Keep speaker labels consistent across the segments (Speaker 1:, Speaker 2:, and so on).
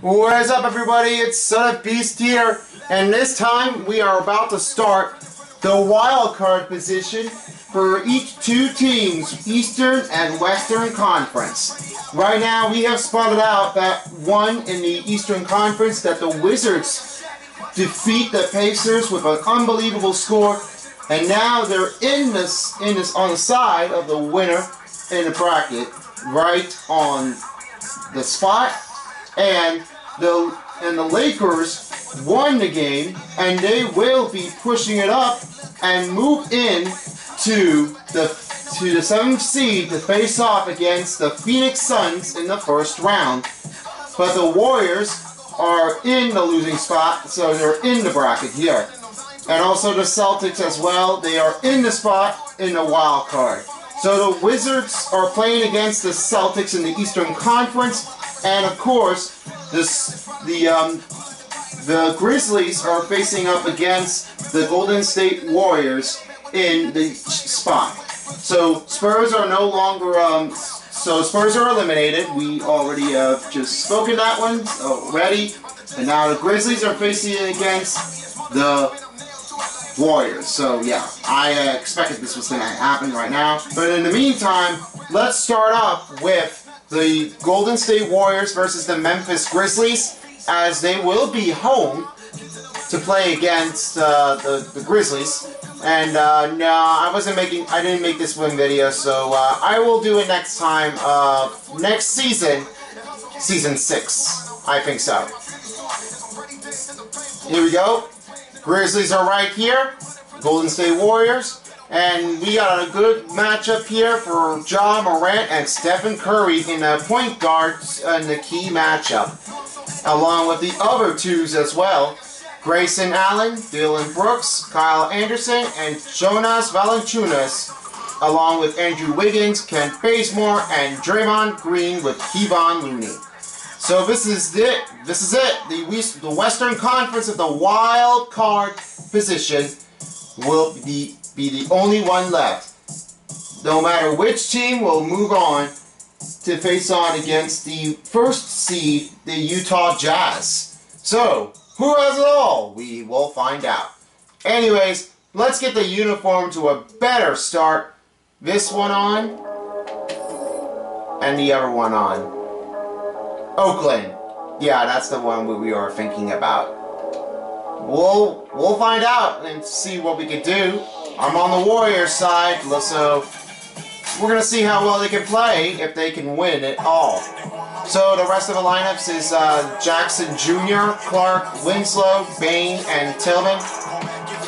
Speaker 1: What is up everybody? It's Son of Beast here and this time we are about to start the wild card position for each two teams, Eastern and Western Conference. Right now we have spotted out that one in the Eastern Conference that the Wizards defeat the Pacers with an unbelievable score and now they're in this in this on the side of the winner in the bracket right on the spot and the and the Lakers won the game and they will be pushing it up and move in to the to the seventh seed to face off against the Phoenix Suns in the first round. But the Warriors are in the losing spot, so they're in the bracket here. And also the Celtics as well, they are in the spot in the wild card. So the Wizards are playing against the Celtics in the Eastern Conference, and of course, this the um, the Grizzlies are facing up against the Golden State Warriors in the spot. So Spurs are no longer um, so Spurs are eliminated. We already have just spoken that one already, and now the Grizzlies are facing against the Warriors. So yeah, I uh, expected this was going to happen right now. But in the meantime, let's start off with the Golden State Warriors versus the Memphis Grizzlies, as they will be home to play against uh, the, the Grizzlies. And uh, no, I wasn't making, I didn't make this one video, so uh, I will do it next time, uh, next season, season 6. I think so. Here we go. Grizzlies are right here. Golden State Warriors. And we got a good matchup here for Ja Morant and Stephen Curry in the point guards uh, in the key matchup. Along with the other twos as well. Grayson Allen, Dillon Brooks, Kyle Anderson, and Jonas Valanciunas. Along with Andrew Wiggins, Kent Bazemore, and Draymond Green with Kevon Looney. So this is it. This is it. The, the Western Conference of the wild card position will be be the only one left. No matter which team will move on to face on against the first seed, the Utah Jazz. So, who has it all? We will find out. Anyways, let's get the uniform to a better start. This one on, and the other one on. Oakland. Yeah, that's the one we are thinking about. We'll, we'll find out and see what we can do. I'm on the Warriors side, so we're going to see how well they can play if they can win it all. So the rest of the lineups is uh, Jackson Jr., Clarke, Winslow, Bane, and Tillman.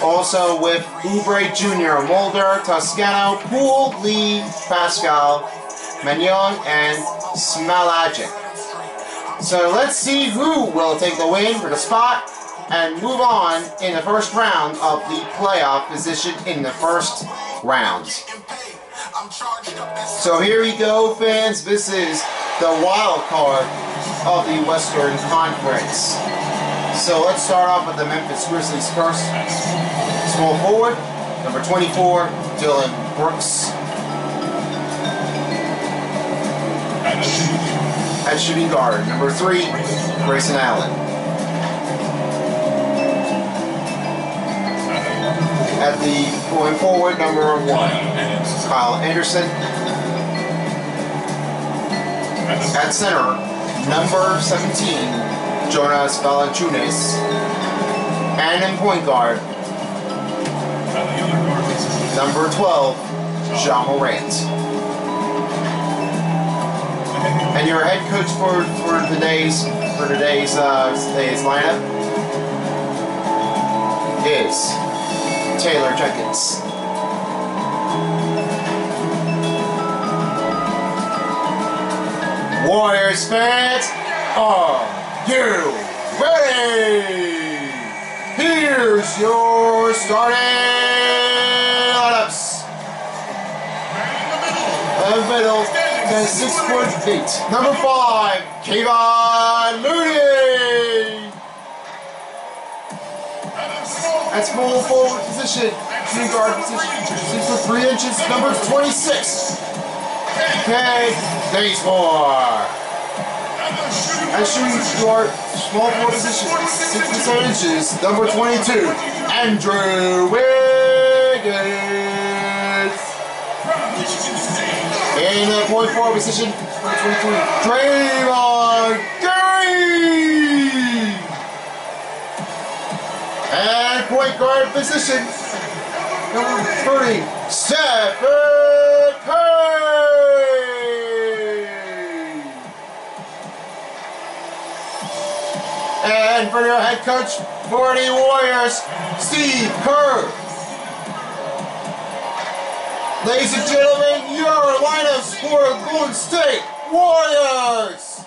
Speaker 1: Also with Oubre Jr., Mulder, Toscano, Poole, Lee, Paschall, Mannion, and Smailagic. So let's see who will take the win for the spot and move on in the first round of the playoff position in the first round. So here we go, fans. This is the wild card of the Western Conference. So let's start off with the Memphis Grizzlies first. Small forward, number 24, Dillon Brooks. At shooting guard, number 3, Grayson Allen. At the going forward number one, Kyle Anderson. At center, number 17, Jonas Valanciunas. And in point guard, number 12, Ja Morant. And your head coach for, for today's for today's uh, today's lineup is Taylor Jenkins. Warriors fans, are you ready? Here's your starting lineups. In the middle, the six foot eight. Number five, Kevon Looney. That's full forward position, shooting guard position. Six foot three inches, number 26. Okay, Bazemore. And shooting guard, small forward position, 67 inches, number 22, Andrew Wiggins. In the uh, point forward position, number 23, Draymond And point guard position, number 30, Stephen Curry. And for your head coach for the Warriors, Steve Kerr. Ladies and gentlemen, your lineups for Golden State Warriors.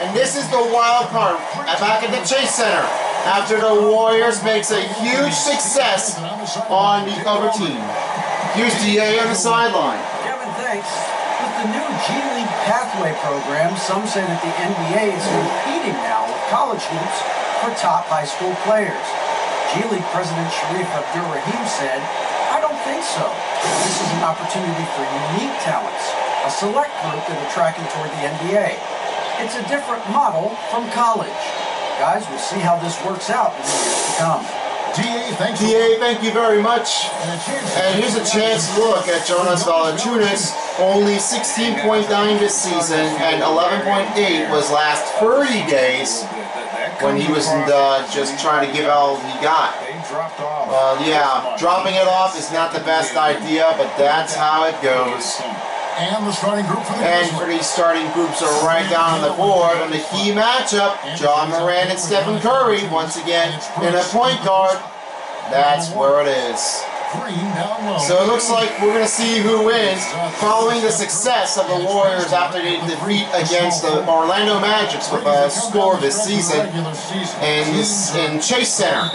Speaker 1: And this is the wild card back at the Chase Center after the Warriors makes a huge success on the other team. Here's DA on the sideline.
Speaker 2: Kevin, thanks. With the new G League Pathway program, some say that the NBA is competing now with college hoops for top high school players. G League President Shareef Abdur-Rahim said, I don't think so. This is an opportunity for unique talents, a select group that are tracking toward the NBA. It's a different model from college. Guys, we'll see how this works out in the years to come.
Speaker 3: DA, thank you.
Speaker 1: DA, thank you very much.
Speaker 3: and a chance.
Speaker 1: And here's a chance look at Jonas Valanciunas. Only 16.9 this season and 11.8 was last 30 days when he was uh, just trying to give all he got. Uh, yeah, dropping it off is not the best idea, but that's how it goes.
Speaker 3: And the starting group for the
Speaker 1: And these starting groups are right down on the board. On the key matchup, John Moran and Stephen Curry, once again, in a point guard. That's where it is. So it looks like we're going to see who wins following the success of the Warriors after they defeat against the Orlando Magic with a score this season in, in Chase Center.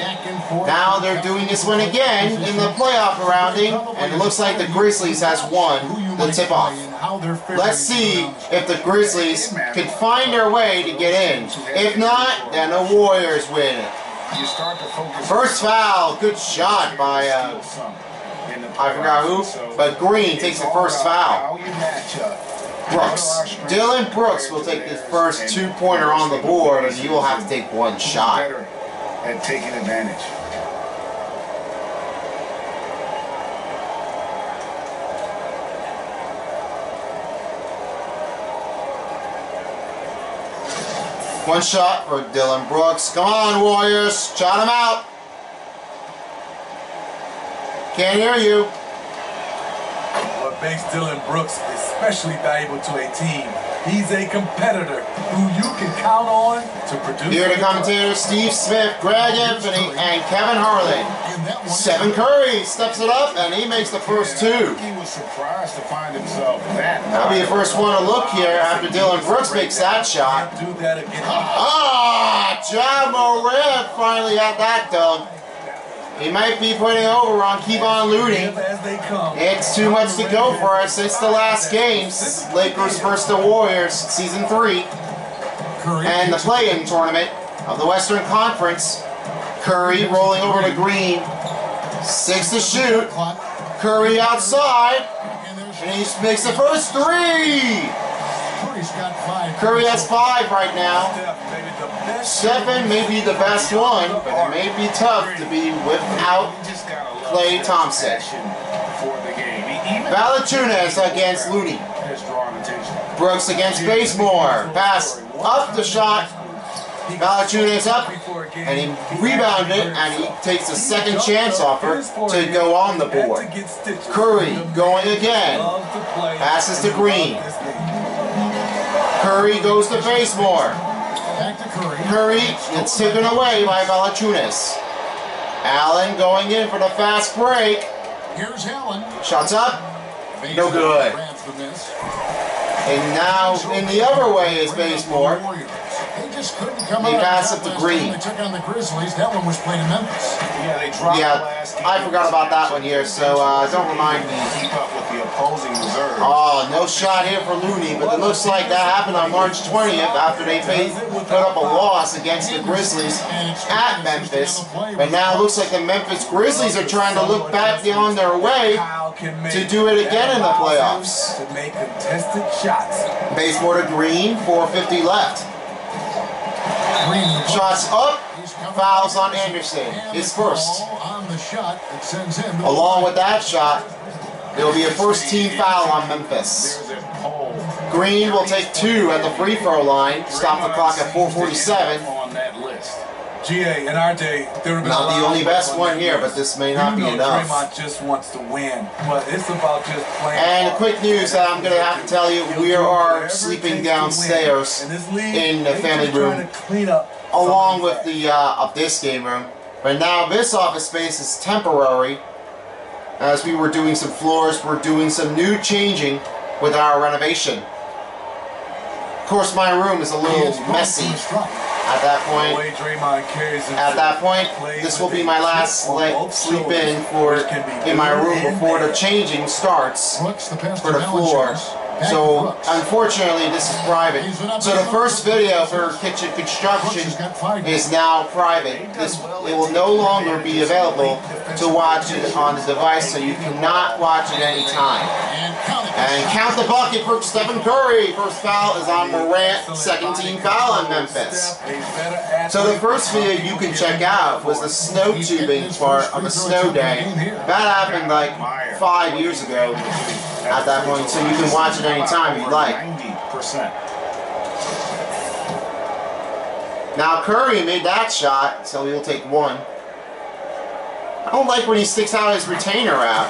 Speaker 1: Now they're doing this one again in the playoff rounding, and it looks like the Grizzlies has won the tip-off. Let's see if the Grizzlies can find their way to get in. If not, then the Warriors win it.
Speaker 3: You start to focus
Speaker 1: First foul, good shot by uh, I forgot who, but Green takes the first foul.
Speaker 3: How you match up.
Speaker 1: Brooks. Dillon Brooks will take the first two-pointer on the board, and you will have to take one shot.
Speaker 3: At taking advantage.
Speaker 1: One shot for Dillon Brooks. Come on, Warriors. Shot him out. Can't hear you.
Speaker 4: What makes Dillon Brooks especially valuable to a team, he's a competitor who you can count on to produce.
Speaker 1: Here are the commentators Steve Smith, Greg Anthony, and Kevin Harlan.
Speaker 3: And that one-
Speaker 1: Stephen Curry steps it up, and he makes the first two.
Speaker 3: He was surprised to find himself that.
Speaker 1: That'll be the first one to look here after Dillon Brooks makes that shot.
Speaker 4: Do that again.
Speaker 1: Ah, John Moran finally had that done. He might be putting over on
Speaker 4: keep on looting.
Speaker 1: It's too much to go for us. It's the last games. Lakers versus the Warriors, season three, and the play-in tournament of the Western Conference. Curry rolling over to Green. Six to shoot. Curry outside,
Speaker 3: And
Speaker 1: and he makes the first three. Curry has five right now. Seven may be the best one, but it may be tough to be without
Speaker 3: his
Speaker 1: Thompson.
Speaker 3: even
Speaker 1: against Looney. Brooks against Bazemore. Pass up the shot. Valanciunas up, and he rebounded it, and he takes a second chance offer to go on the board. Curry going again. Passes to Green. Curry goes to Bazemore.
Speaker 3: Curry.
Speaker 1: Curry gets taken away by Valanciunas. Allen going in for the fast break.
Speaker 3: Here's Allen.
Speaker 1: Shots up. No good. And now in the other way is Bazemore.
Speaker 3: They just couldn't come
Speaker 1: They
Speaker 3: out
Speaker 1: pass
Speaker 3: on
Speaker 1: it
Speaker 3: top
Speaker 1: Green.
Speaker 3: They took on the Grizzlies. That one was played in Memphis.
Speaker 5: Yeah, they dropped the
Speaker 1: Yeah,
Speaker 5: last game.
Speaker 1: I forgot about that one here, so uh, don't remind me.
Speaker 5: Keep up with the opposing reserve.
Speaker 1: Oh, no shot here for Looney, but it looks like that happened on March 20th after they paid, put up a loss against the Grizzlies at Memphis. But now it looks like the Memphis Grizzlies are trying to look back on their way
Speaker 4: foul can make
Speaker 1: to do it again in the playoffs.
Speaker 4: To make contested shots.
Speaker 1: Baseball to Green, 450 left. Shots up, fouls on
Speaker 3: Anderson.
Speaker 1: His first. Along with that shot, there will be a first team foul on Memphis. Green will take two at the free throw line, stop the clock at 447.
Speaker 5: On that list.
Speaker 4: GA, in our day, there would have been
Speaker 1: Not
Speaker 4: a lot
Speaker 1: the only
Speaker 4: of
Speaker 1: best one here, but this may not
Speaker 4: you
Speaker 1: be
Speaker 4: know
Speaker 1: enough.
Speaker 4: Draymond just wants to win, but it's about just playing.
Speaker 1: And quick news that I'm gonna have to tell you, we are sleeping downstairs.
Speaker 4: League,
Speaker 1: in the family room,
Speaker 4: to clean up
Speaker 1: along with the uh, of this game room. But now this office space is temporary. As we were doing some floors, we're doing some new changing with our renovation. Of course, my room is a little messy
Speaker 3: for a strike.
Speaker 1: at that point.
Speaker 4: way Draymond carries
Speaker 1: At that point, this will be my last like sleep in for
Speaker 4: which can be
Speaker 1: in my room before the changing starts
Speaker 3: Brooks the pass
Speaker 1: for the floor.
Speaker 3: Valanciunas. Back to
Speaker 1: So unfortunately, this is private. So the first video for kitchen construction is now private. This it will no longer be available to watch it on the device, so you cannot watch it anytime.
Speaker 3: And count
Speaker 1: the bucket for Stephen Curry. First foul is on Morant. Second team foul on Memphis. So the first video you can check out was the snow tubing part of a snow day. That happened like five years ago at that point, so you can watch it anytime you like.
Speaker 5: 90%.
Speaker 1: Now Curry made that shot, so he'll take one. I don't like when he sticks out his retainer out.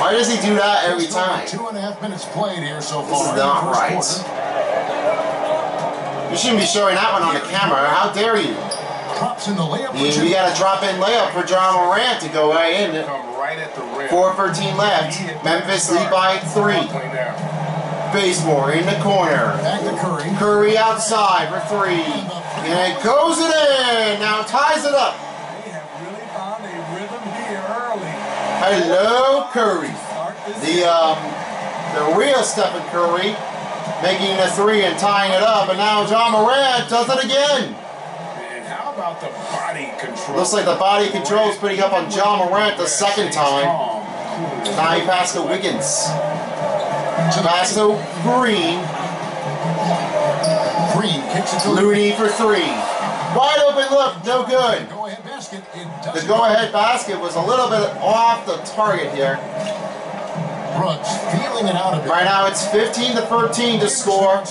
Speaker 1: Why does he do that every time?
Speaker 3: Two and a half minutes played here so far.
Speaker 1: This
Speaker 3: far.
Speaker 1: is not right.
Speaker 3: quarter.
Speaker 1: You shouldn't be showing that one on the camera. How dare you?
Speaker 3: Drops in the layup. for
Speaker 1: You,
Speaker 3: two.
Speaker 1: you got a drop in layup for John Morant to go right in.
Speaker 5: Right at the rim.
Speaker 1: 4.13 left. Memphis lead by three.
Speaker 5: Play there.
Speaker 1: In the corner.
Speaker 3: Back to Curry.
Speaker 1: Curry outside for three. And it goes it in. Now ties it up.
Speaker 4: They have really found a rhythm here early.
Speaker 1: Hello, Curry. The um, the real Stephen Curry making the three and tying it up, and now John Morant does it again.
Speaker 5: And how about the body control?
Speaker 1: Looks like the body control is putting up on John Morant the second time. Now he passed to Wiggins. Pass to Green.
Speaker 3: Green kicks it to
Speaker 1: Looney for three. Wide open look, no good.
Speaker 3: Go ahead basket. It
Speaker 1: The go-ahead basket was a little bit off the target here.
Speaker 3: Brooks feeling it out a bit.
Speaker 1: Right now it's 15 to 13 to score.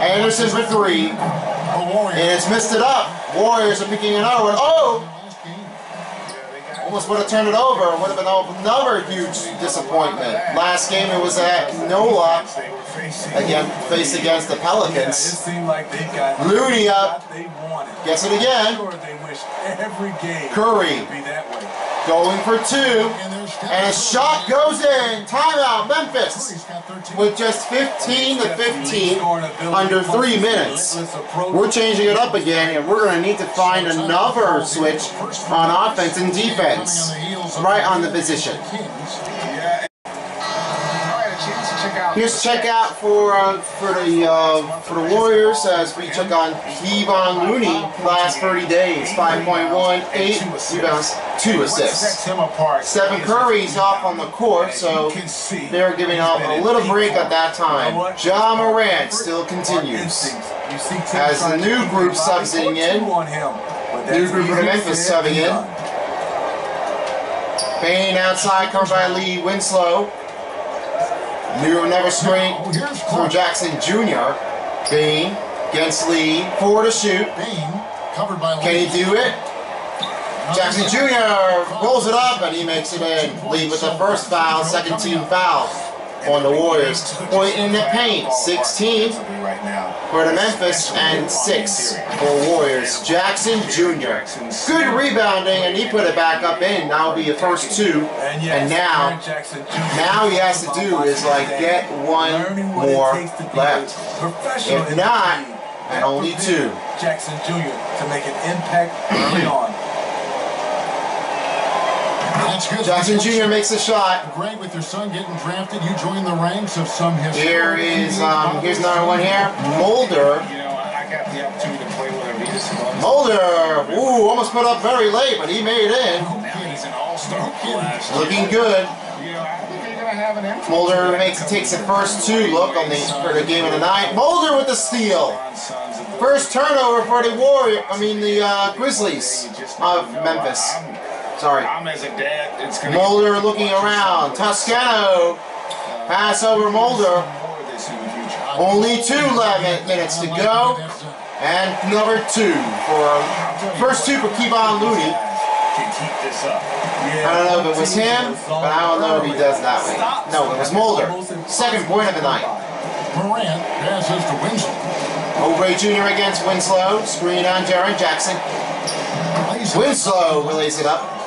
Speaker 1: Anderson for three, and it's missed it up. Warriors are picking it up. Oh, almost would have turned it over. Would have been another huge disappointment. Last game it was at NOLA again, faced against the Pelicans.
Speaker 4: seemed like they got
Speaker 1: Looney up.
Speaker 4: What they wanted.
Speaker 1: Gets it again.
Speaker 4: Sure, they wish every game
Speaker 1: Curry.
Speaker 4: be that way.
Speaker 1: Going for two,
Speaker 3: And
Speaker 1: a shot goes in. Timeout, Memphis.
Speaker 3: Curry's got 13.
Speaker 1: With just 15 to 15 under three minutes. We're changing it up again, and we're going to need to find another switch on offense and defense. Right on the position. Here's check out for uh, for the uh, for the Warriors as we check on Kevon Looney. Last 30 days, 5.1, 8 rebounds, two
Speaker 5: What
Speaker 1: assists.
Speaker 5: sets him apart
Speaker 1: Stephen Curry's off on the court, so
Speaker 5: you can see,
Speaker 1: they're giving
Speaker 5: been
Speaker 1: a little break at that time. John Morant still continues.
Speaker 4: instincts. You see teams
Speaker 1: As the new group
Speaker 4: their body
Speaker 1: subbing
Speaker 4: put
Speaker 1: in.
Speaker 4: two on him, but that's
Speaker 1: New group for Memphis subbing in. Payne outside comes by Lee Winslow. New never screen for. Jackson Jr. Bane against Lee. Four to shoot.
Speaker 3: Bane covered by Lee.
Speaker 1: Can he do it? Jackson Jr. rolls it up and he makes it in. Lee with the first foul, second team foul on the Warriors. Point in the paint, 16
Speaker 5: right now.
Speaker 1: for the Memphis and 6 for Warriors. Jackson Jr. Good rebounding and he put it back up in. That'll be the first two.
Speaker 4: And,
Speaker 1: now,
Speaker 4: Jackson Jr.
Speaker 1: now he has to do is like get one
Speaker 4: Learning what it
Speaker 1: more
Speaker 4: takes to be
Speaker 1: left.
Speaker 4: professional
Speaker 1: If not, and only two.
Speaker 4: Jackson Jr. to make an impact early on.
Speaker 1: Jackson Jr. makes a shot.
Speaker 3: Great with your son getting drafted, you join the ranks of some history.
Speaker 1: Here is um here's another one here. Mulder.
Speaker 5: You know, I got the opportunity to play with Simone.
Speaker 1: Mulder. Ooh, almost put up very late, but he made it
Speaker 5: he's an all-star.
Speaker 1: Looking good.
Speaker 5: Yeah, I think they're gonna have an influence.
Speaker 1: Mulder makes takes the first two look on the for the game of the night. Mulder with the steal. First turnover for the Warrior. I mean the uh, Grizzlies of Memphis. Sorry.
Speaker 5: I'm as a dad. It's gonna
Speaker 1: Mulder looking around. Toscano. Uh, pass over Mulder. Only two left minutes to go. And number two for first two for Kevon Looney.
Speaker 5: can keep this up.
Speaker 1: I don't know if it was him, but I don't know if he does that way. No, it was Mulder. Second point of the night.
Speaker 3: Morant passes to Winslow.
Speaker 1: Oubre Jr. against Winslow. Screen on Jaren Jackson. Winslow relays it up.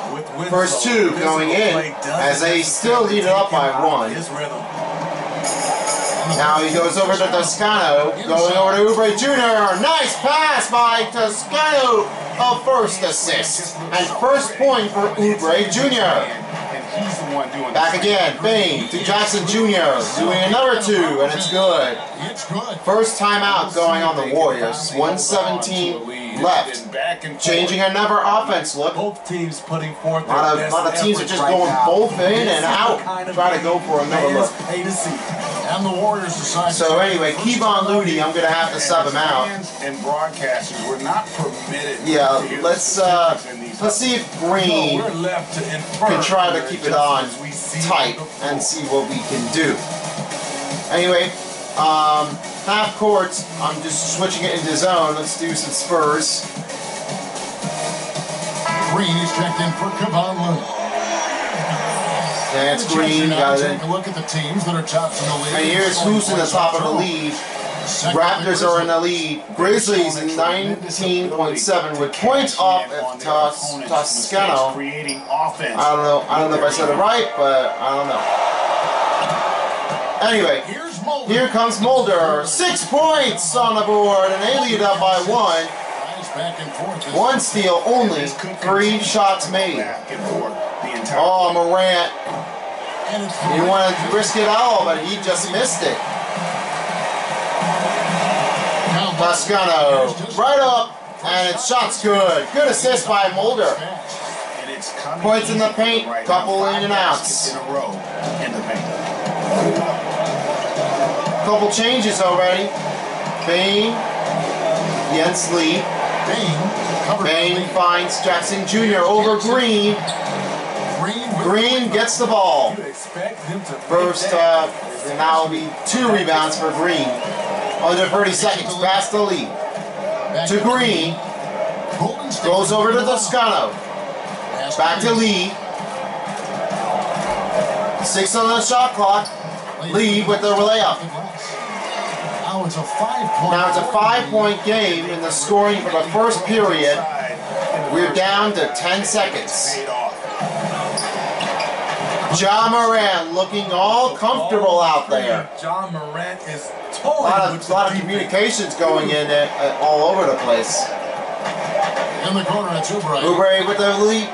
Speaker 1: First two going in as they still lead it up by one. Now he goes over to Toscano. Going over to Oubre Jr. Nice pass by Toscano. A first assist. And first point for Oubre Jr.
Speaker 5: He's the one doing
Speaker 1: Back again. Bane to Jackson Jr. Doing another two, and it's good.
Speaker 3: It's good.
Speaker 1: First timeout going on the Warriors. 117 left. Changing another offense look.
Speaker 4: Both teams putting forth
Speaker 1: A lot of,
Speaker 4: their
Speaker 1: teams are just going both in and
Speaker 4: This is the
Speaker 1: out,
Speaker 4: kind of
Speaker 1: try to go for another look.
Speaker 4: To.
Speaker 3: And the Warriors decide.
Speaker 1: So anyway, Kevon Looney, I'm gonna have to sub him out.
Speaker 5: And broadcasters were not permitted.
Speaker 1: Yeah,
Speaker 5: to
Speaker 1: let's uh,
Speaker 5: specifics in these
Speaker 1: let's see if Green
Speaker 4: we're left to infer
Speaker 1: can try to keep it on tight and see what we can do. Anyway, um, half court. I'm just switching it into zone. Let's do some Spurs.
Speaker 3: Green is checked in for Kevon
Speaker 1: That's Green. Got it.
Speaker 3: take a look at the teams that are tops in the league.
Speaker 1: And here's who's in the top of the league. Raptors are in the lead. Grizzlies in 19.7 with points off of Tos- Toscano. I don't know. I don't know if I said it right, but I don't know. Anyway, here comes Mulder. Six points on the board, and they lead up by one. One steal only. Three shots made. Oh, Morant. He wanted to risk it all, but he just missed it.
Speaker 3: Now,
Speaker 1: Toscano right up, and it shot's good. Good assist by Mulder.
Speaker 5: it's
Speaker 1: Points in the paint, couple in and outs. Couple changes already. Bane against Lee. Bane finds Jackson Jr. over Green.
Speaker 3: Green.
Speaker 1: Gets the ball. First, uh, and now will be two rebounds for Green. Under 30 seconds, past the lead. To Green, goes over to Toscano. Back to Lee. Six on the shot clock. Lee with the layup.
Speaker 3: Now it's a five point.
Speaker 1: Now it's a five-point game in the scoring for the first period. We're down to 10 seconds.
Speaker 5: Paid off.
Speaker 1: John Moran looking all comfortable out there.
Speaker 4: John Morant is
Speaker 1: A lot of,
Speaker 4: the
Speaker 1: lot of communications going in uh, uh, all over the place.
Speaker 3: In the corner, it's Oubre.
Speaker 1: Oubre with the lead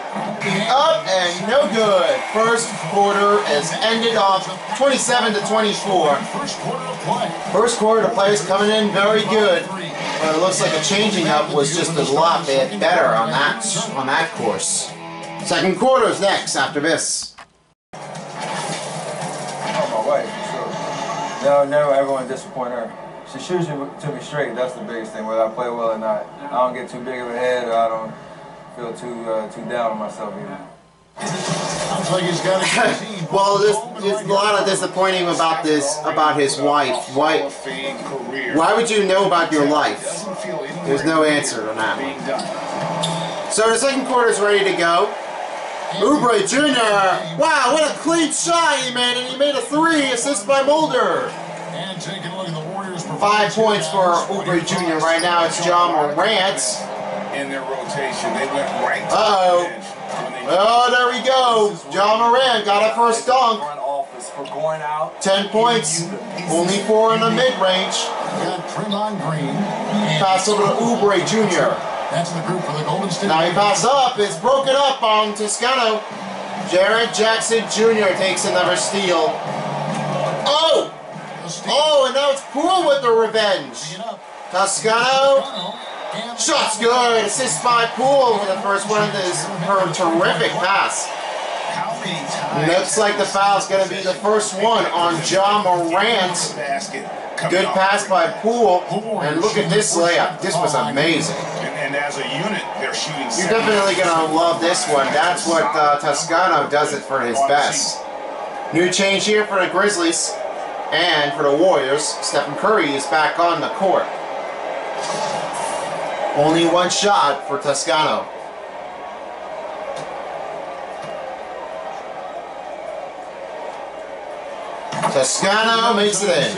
Speaker 1: up and no good. First quarter is ended off 27 to 24.
Speaker 3: First quarter of play.
Speaker 1: First quarter, the players coming in very good, but it looks like a changing up was just a lot bit better on that on that course. Second quarter is next after this.
Speaker 6: No, never ever want to disappoint her. She shoots me to me straight. That's the biggest thing, whether I play well or not. I don't get too big of a head, or I don't feel too uh, too down on myself either.
Speaker 3: Sounds like he's got a good team.
Speaker 1: Well, there's, there's a lot of disappointing about this about his wife.
Speaker 5: Hall
Speaker 1: Why
Speaker 5: of Fame career.
Speaker 1: why would you know about your life?
Speaker 5: Doesn't feel anywhere
Speaker 1: There's no answer to that
Speaker 5: Being.
Speaker 1: So the second quarter is ready to go. Oubre Jr. Wow, what a clean shot he made, and he made a three, assist by Mulder.
Speaker 3: And taking a look at the Warriors.
Speaker 1: Five points for Oubre Jr. Right now, it's John Morant.
Speaker 5: In their rotation, they went right to
Speaker 1: Uh-oh.
Speaker 5: the bench. when they-
Speaker 1: Oh, there we go. John Morant got a first dunk.
Speaker 4: Front office for going out.
Speaker 1: 10 points, only four in the mid-range.
Speaker 3: Got Draymond Green.
Speaker 1: Pass over to Oubre Jr.
Speaker 3: That's the group for the Golden State.
Speaker 1: Now he passes up, it's broken up on Toscano. Jaren Jackson Jr. takes another steal. Oh! Oh, and now it's Poole with the revenge. Toscano, shot's good. Assist by Poole for the first one. This her terrific pass. Looks like the foul's going to be the first one on John Morant. Good pass by. Poole. And look at this layup. This was amazing.
Speaker 5: And, and as a unit, they're shooting.
Speaker 1: You're definitely going to love this one. That's what uh, Toscano does it for his best. New change here for the Grizzlies and for the Warriors. Stephen Curry is back on the court. Only one shot for Toscano. Toscano makes it in.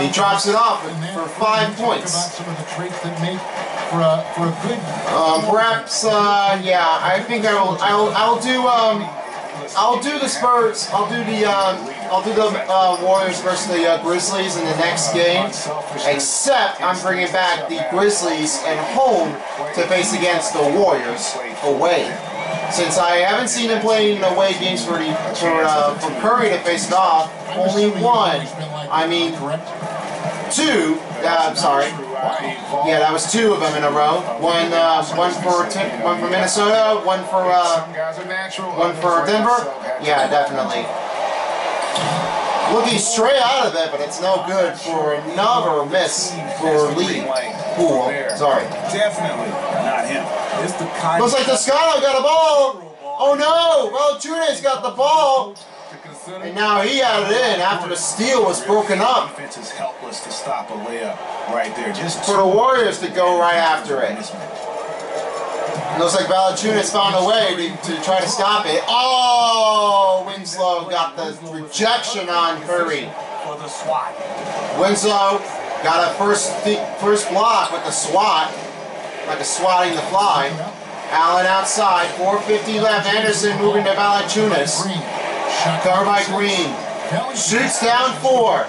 Speaker 1: He drops it off for five points. Um, perhaps, uh, yeah, I think I will. I'll, I'll do. Um, I'll do the Spurs. I'll do the. Um, I'll do the uh, Warriors versus the uh, Grizzlies in the next game. Except I'm bringing back the Grizzlies at home to face against the Warriors away. Since I haven't seen him play in away games for the for uh, for Curry to face it off, only one. I mean, two. Uh, I'm sorry. Yeah, that was two of them in a row. One, uh, one for one for Minnesota, one for uh, one for Denver. Yeah, definitely. Looking straight out of it, but it's no good for another miss for Lee. Poole. Sorry.
Speaker 5: Definitely.
Speaker 4: It's the kind
Speaker 1: Looks like Toscano got a ball. Oh no! Valanciunas got the ball, and now he had it in after the steal was broken up
Speaker 5: Defense is helpless to stop a layup right there. Just
Speaker 1: for the Warriors to go right after it. Looks like Valanciunas found a way to, to try to stop it. Oh, Winslow got the rejection on Curry.
Speaker 4: for the SWAT.
Speaker 1: Winslow got a first first block with the swat, like a swatting the fly. Allen outside, 450 left. Anderson moving to Valanciunas.
Speaker 3: Green.
Speaker 1: Covered by Green. Shoots down four.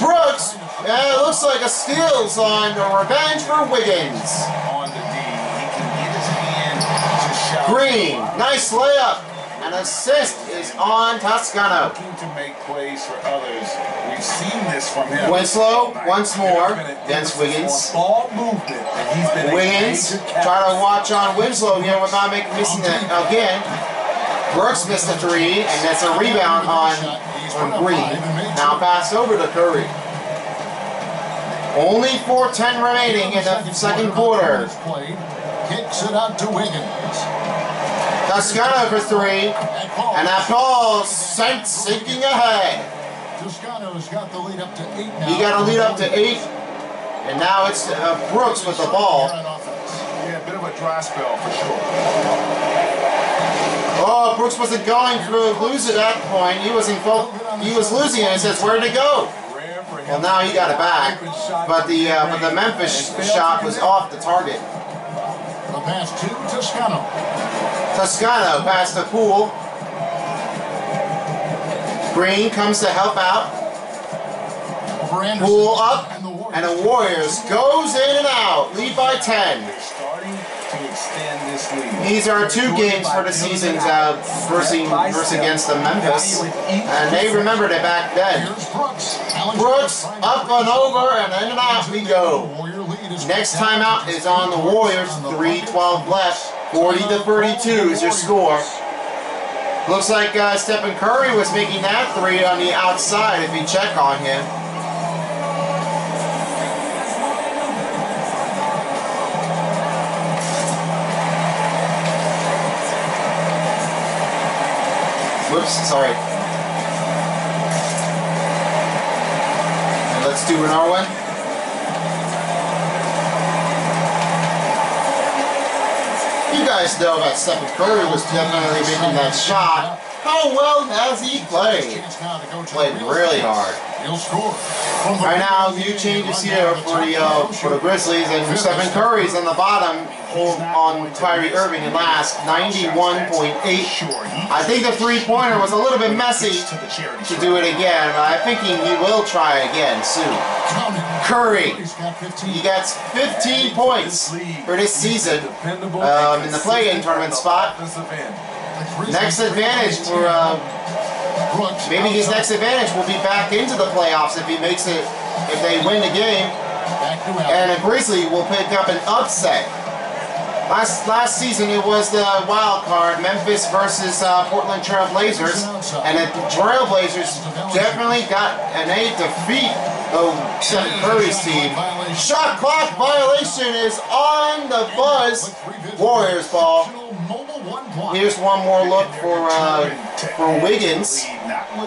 Speaker 1: Brooks, yeah, it looks like a steals on the revenge for Wiggins.
Speaker 5: on the D, he can get his hand to shot.
Speaker 1: Green, nice layup. An assist is on Toscano.
Speaker 5: Looking to make plays for others. We've seen this from him.
Speaker 1: Winslow once more against Wiggins.
Speaker 4: Ball movement, and he's been
Speaker 1: Wiggins try to watch on Winslow here without making missing it again. Brooks missed a three, and that's a rebound on, on Green. Now pass over to Curry. Only 4:10 remaining in the second quarter.
Speaker 3: Kicks it out to Wiggins.
Speaker 1: Toscano for three, and that ball sent sinking ahead.
Speaker 3: Toscano's got the lead up to eight now.
Speaker 1: He got a lead up to eight, and now it's uh, Brooks with the ball.
Speaker 5: Yeah, a bit of a dry spell for sure.
Speaker 1: Oh, Brooks wasn't going to lose at that point. He was in he was losing it. He says, "Where'd it go?"
Speaker 4: Rare for him
Speaker 1: Well, now he got it back, but the uh, but the Memphis shot was off the target.
Speaker 3: The pass to Toscano.
Speaker 1: Toscano past the pool. Green comes to help out. Pool up,
Speaker 3: And the Warriors.
Speaker 1: and the Warriors goes in and out. Lead by 10.
Speaker 5: They're starting to extend this lead.
Speaker 1: These are two games for the seasons uh, versus, versus against the Memphis, and they remembered it back then.
Speaker 3: Brooks. Allen
Speaker 1: Brooks
Speaker 3: trying to
Speaker 1: up and over, and in and out we go.
Speaker 3: Warrior lead is
Speaker 1: Next timeout is on the Warriors. 3-12 left. 40 to 32 is your score. Looks like uh, Stephen Curry was making that three on the outside if you check on him. Whoops, sorry. And let's do another. Guys know that Stephen Curry was definitely making that shot. How well has he played? Played really hard.
Speaker 3: He'll score.
Speaker 1: Right now, new changes here for the uh, for the Grizzlies, and Stephen Curry's on the bottom on Kyrie Irving in last 91.8. I think the three-pointer was a little bit messy
Speaker 5: To
Speaker 1: do it again, I think he, will try again soon. Curry,
Speaker 3: He's got 15.
Speaker 1: he gets 15 points for this season um, in the play-in tournament spot. Next advantage for uh, maybe his next advantage will be back into the playoffs if he makes it if they win the game and Grizzly will pick up an upset. Last last season it was the wild card, Memphis versus uh, Portland Trail Blazers, and the Trail Blazers definitely got an A defeat of Stephen Curry's team. Shot clock violation is on the buzz. Warriors ball. Here's one more look for uh, for Wiggins.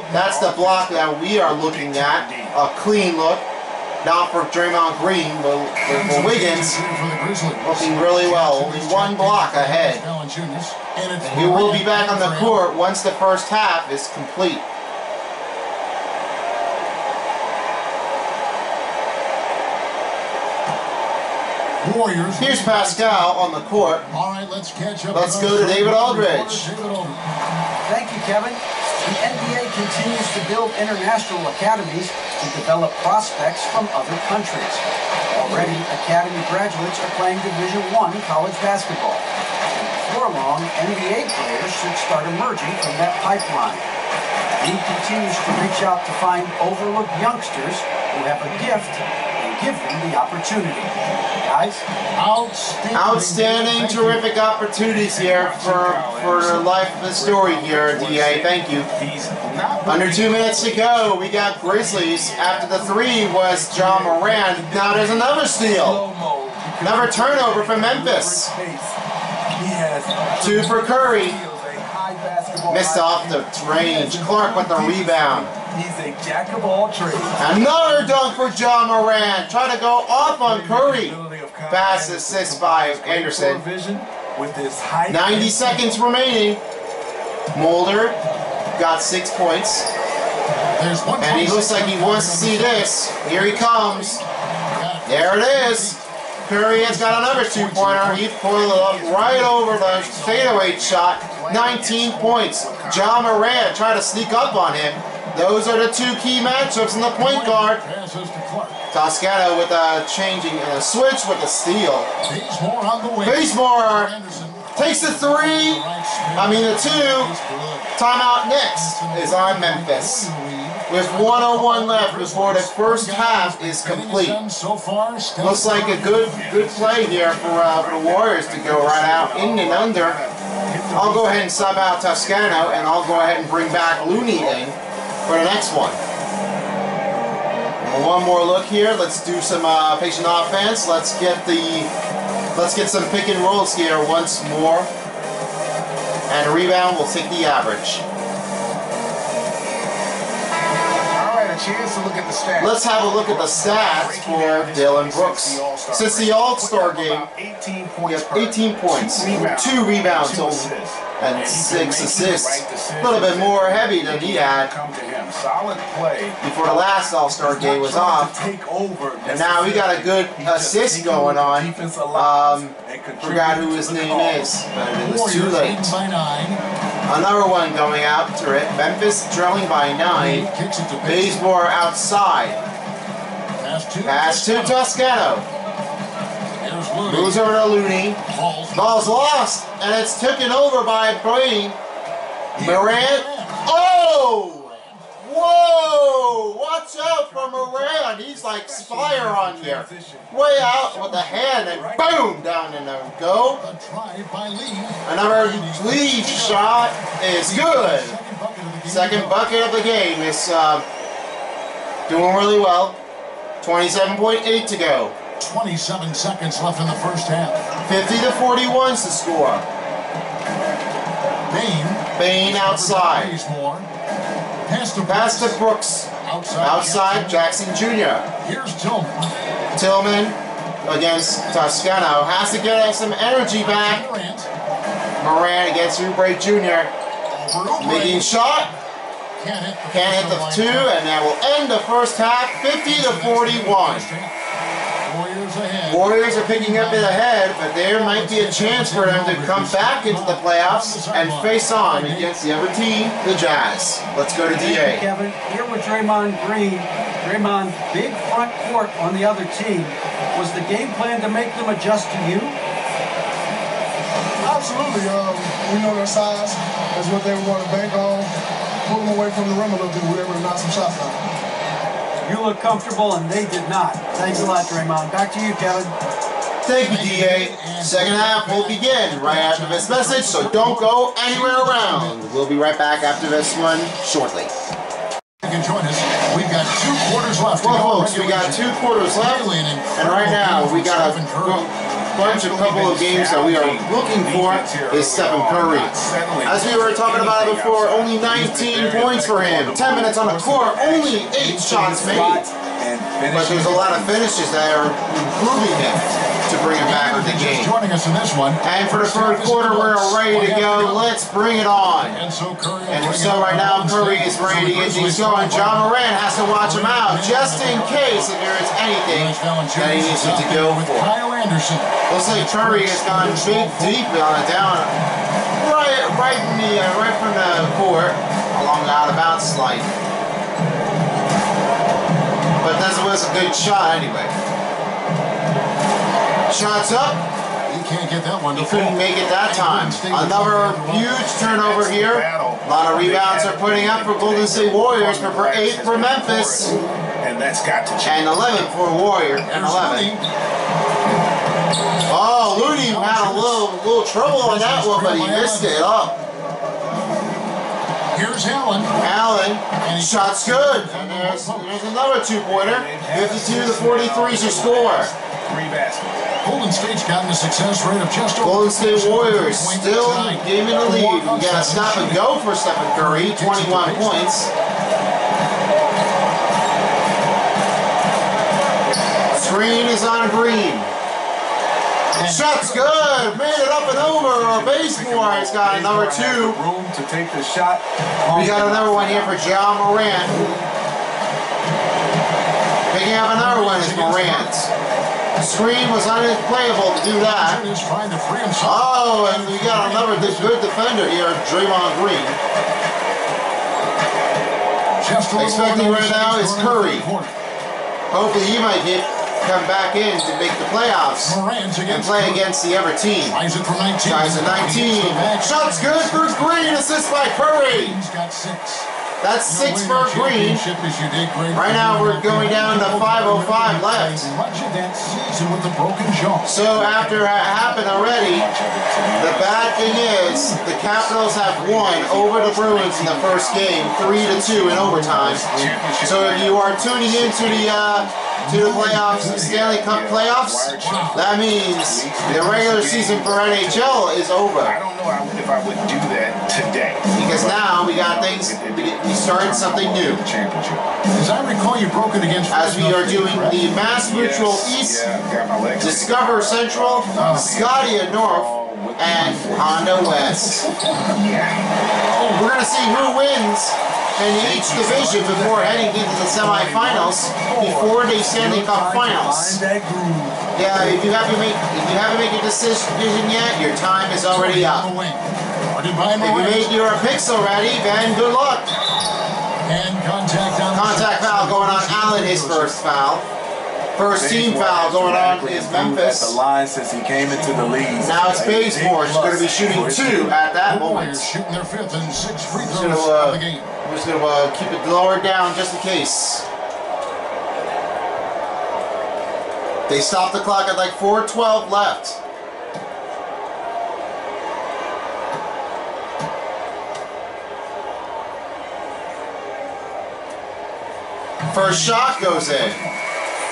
Speaker 1: That's the block that we are looking at. A clean look. Not for Draymond Green, but for Wiggins. Looking really well. Only one block ahead. And he will be back on the court once the first half is complete.
Speaker 3: Warriors.
Speaker 1: Here's Paschall on the court.
Speaker 3: All right, let's catch up.
Speaker 1: Let's go to David
Speaker 3: reporter,
Speaker 1: Aldridge.
Speaker 3: David Aldridge.
Speaker 2: Thank you, Kevin. The NBA continues to build international academies to develop prospects from other countries. Already, academy graduates are playing Division One college basketball. And before long, NBA players should start emerging from that pipeline. The league continues to reach out to find overlooked youngsters who have a gift and give them the opportunity. Guys,
Speaker 3: Outstanding.
Speaker 1: Outstanding,
Speaker 3: Thank you.
Speaker 1: terrific opportunities here for for the life of the story here, DA. Thank you. Under two minutes to go, we got Grizzlies. After the three was John Moran. Now there's another steal. Another turnover from Memphis. Two for Curry.
Speaker 4: a high basketball
Speaker 1: Missed off the range. Clarke with the rebound.
Speaker 4: He's a jack of all trades.
Speaker 1: Another dunk for John Moran. Try to go off on Curry. Pass assist by Anderson.
Speaker 4: Vision with this height
Speaker 1: 90 seconds remaining. Mulder got six points.
Speaker 3: There's one
Speaker 1: And he looks like he wants to see this. Here he comes. There it is. Curry has got another two-pointer. He pulled it up right over the fadeaway shot. 19 points. John Moran tried to sneak up on him. Those are the two key matchups in the point guard.
Speaker 3: Passes to Clarke.
Speaker 1: Toscano with a changing and a switch with a steal.
Speaker 3: Bazemore on the way.
Speaker 1: Bazemore
Speaker 3: Anderson.
Speaker 1: takes the three. I mean the two. Timeout next is on Memphis. With 101 left before the first half is complete.
Speaker 3: So far,
Speaker 1: Looks like a good good play here for, uh, for the Warriors to go right out in and under. I'll go ahead and sub out Toscano and I'll go ahead and bring back Looney in for the next one. And one more look here. Let's do some uh, patient offense. Let's get the let's get some pick and rolls here once more. And a rebound will take the average.
Speaker 5: All right, a chance to look at the stats.
Speaker 1: Let's have a look at the stats for Dillon Brooks. Since the All-Star game,
Speaker 5: Eighteen
Speaker 1: he
Speaker 5: points.
Speaker 1: has 18 points, two rebounds and six assists. A little bit more heavy than he had
Speaker 5: Solid play.
Speaker 1: before the last All-Star game was off.
Speaker 4: Take over
Speaker 1: And now we got a good assist going on. Um, forgot who his name is, but it was too late.
Speaker 3: leading by nine.
Speaker 1: Another one going out to it. Memphis trailing by nine.
Speaker 3: Kicks it to Bazemore.
Speaker 1: Bazemore outside.
Speaker 3: Pass to
Speaker 1: Toscano. Moves over to Looney. Ball's lost, and it's taken over by Blaine. Morant. Oh! Whoa! Watch out for Moran. He's like Spire on here. Way out with the hand and boom! Down in the go.
Speaker 3: A try by Lee.
Speaker 1: Another lead shot is good.
Speaker 3: Second bucket of the game.
Speaker 1: Second bucket of the game is uh, doing really well. 27.8 to go.
Speaker 3: 27 seconds left in the first half.
Speaker 1: 50 to 41 is the score.
Speaker 3: Bane.
Speaker 1: Bane outside.
Speaker 3: Pass to
Speaker 1: Pass to
Speaker 3: Brooks. Outside.
Speaker 1: Outside, Jackson Jr.
Speaker 3: Here's Tillman.
Speaker 1: Tillman against Toscano. Has to get some energy back. Moran against Oubre Jr. Making shot.
Speaker 3: Can't hit the,
Speaker 1: Can't hit the two, and that will end the first half 50 to 41.
Speaker 3: Warriors
Speaker 1: are picking up in the head, but there might be a chance for them to come back into the playoffs and face on against the other team, the Jazz. Let's go to
Speaker 2: Thank you,
Speaker 1: DA.
Speaker 2: Kevin. Here with Draymond Green. Draymond, big front court on the other team. Was the game plan to make them adjust to you?
Speaker 7: Absolutely. Um, we know their size. That's what they want to bank on. Pull them away from the rim a little bit. We were able to knock some shots down.
Speaker 2: You look comfortable and they did not. Thanks a lot, Draymond. Back to you, Kevin.
Speaker 1: Thank you, DA. Second half will begin right after this message, so don't go anywhere around. We'll be right back after this one shortly.
Speaker 3: You can join us. We've got two quarters left. to
Speaker 1: Well,
Speaker 3: go in
Speaker 1: folks, we got two quarters left, and right now we got a
Speaker 3: game from Stephen Curry.
Speaker 1: bunch of couple of games that we are looking for is Stephen Curry. As we were talking about it before, only 19 points for him. 10 minutes on the court, only 8 shots made. But there's a lot of finishes that are improving him bring him back the
Speaker 3: Just
Speaker 1: game.
Speaker 3: joining us in this one.
Speaker 1: And for the third quarter, we're ready to go. Let's bring it on.
Speaker 3: And so.
Speaker 1: And so right now, Curry is ready to get things going. John Moran has to watch him out just in case if there is anything that he needs to go for.
Speaker 3: Kyle Anderson.
Speaker 1: Looks like Curry has gone big deep on it down, right, right in the, uh, right from the court, along the out of bounds slide. But that was a good shot anyway. Shots up,
Speaker 3: He can't get that one.
Speaker 1: he couldn't make it that time. Another huge turnover here. A lot of rebounds are putting up for Golden State Warriors, but for eight for Memphis,
Speaker 5: And that's got to change.
Speaker 1: and 11 for Warrior, and 11. Oh, Looney had a little little trouble on that one, but he missed it up.
Speaker 3: Here's Allen.
Speaker 1: Allen, shot's good. And there's, there's another two-pointer. 52 to 43 is your score.
Speaker 5: Three baskets.
Speaker 3: Golden State's gotten a success rate of just over
Speaker 1: Golden State Warriors still game in the lead. We got a stop and go for Stephen Curry, 21 points. Screen is on green. Shot's good. Made it up and over. Bazemore has got another two.
Speaker 4: Room to take the shot.
Speaker 1: We got another one here for Ja Morant. Picking up another one is Morant. Screen was unplayable to do that. Oh, and we got another good defender here, Draymond Green. Expecting right now is
Speaker 3: the
Speaker 1: Curry. Hopefully he might get come back in to make the playoffs and play against the other team.
Speaker 3: Tries it 19.
Speaker 1: Guys at 19.
Speaker 3: Back.
Speaker 1: Shots good for Green, assist by Curry.
Speaker 3: He's got six.
Speaker 1: That's six for Green.
Speaker 3: championship you did great
Speaker 1: Right now we're going down to 5:05 left.
Speaker 3: Much of that season with the broken jaw.
Speaker 1: So after it happened already, the bad thing is the Capitals have won over the Bruins in the first game, three to two in overtime. So if you are tuning into the uh, to the playoffs, the Stanley Cup playoffs, that means the regular season for NHL is over.
Speaker 5: I don't know if I would do that today.
Speaker 1: because now we got things. We started something new
Speaker 5: Championship.
Speaker 3: As I recall, you broke it against
Speaker 1: as we are doing the Mass Mutual East.
Speaker 5: Yeah, got my legs.
Speaker 1: Discover Central, oh, Scotia North, and Honda West. We're gonna see who wins in each division before heading into the semifinals before the Stanley Cup Finals.
Speaker 4: Find that groove.
Speaker 1: Yeah, if you haven't make if you haven't made your decision yet, your time is already up.
Speaker 3: the wing. Guarded by
Speaker 1: If you made your picks already, then good luck.
Speaker 3: And contact on the
Speaker 1: Contact
Speaker 3: shot.
Speaker 1: foul going on Allen, his first foul. First team foul going on is
Speaker 4: At the
Speaker 1: Memphis.
Speaker 4: line since he came into the league.
Speaker 1: Now it's Bazemore. He's going to be shooting two at that
Speaker 3: The
Speaker 1: moment.
Speaker 3: Warriors shooting their fifth and sixth free
Speaker 1: Just
Speaker 3: throws
Speaker 1: gonna, uh,
Speaker 3: of the game.
Speaker 1: I'm just gonna uh, keep it lowered down just in case. They stopped the clock at like 4:12 left. First shot goes in.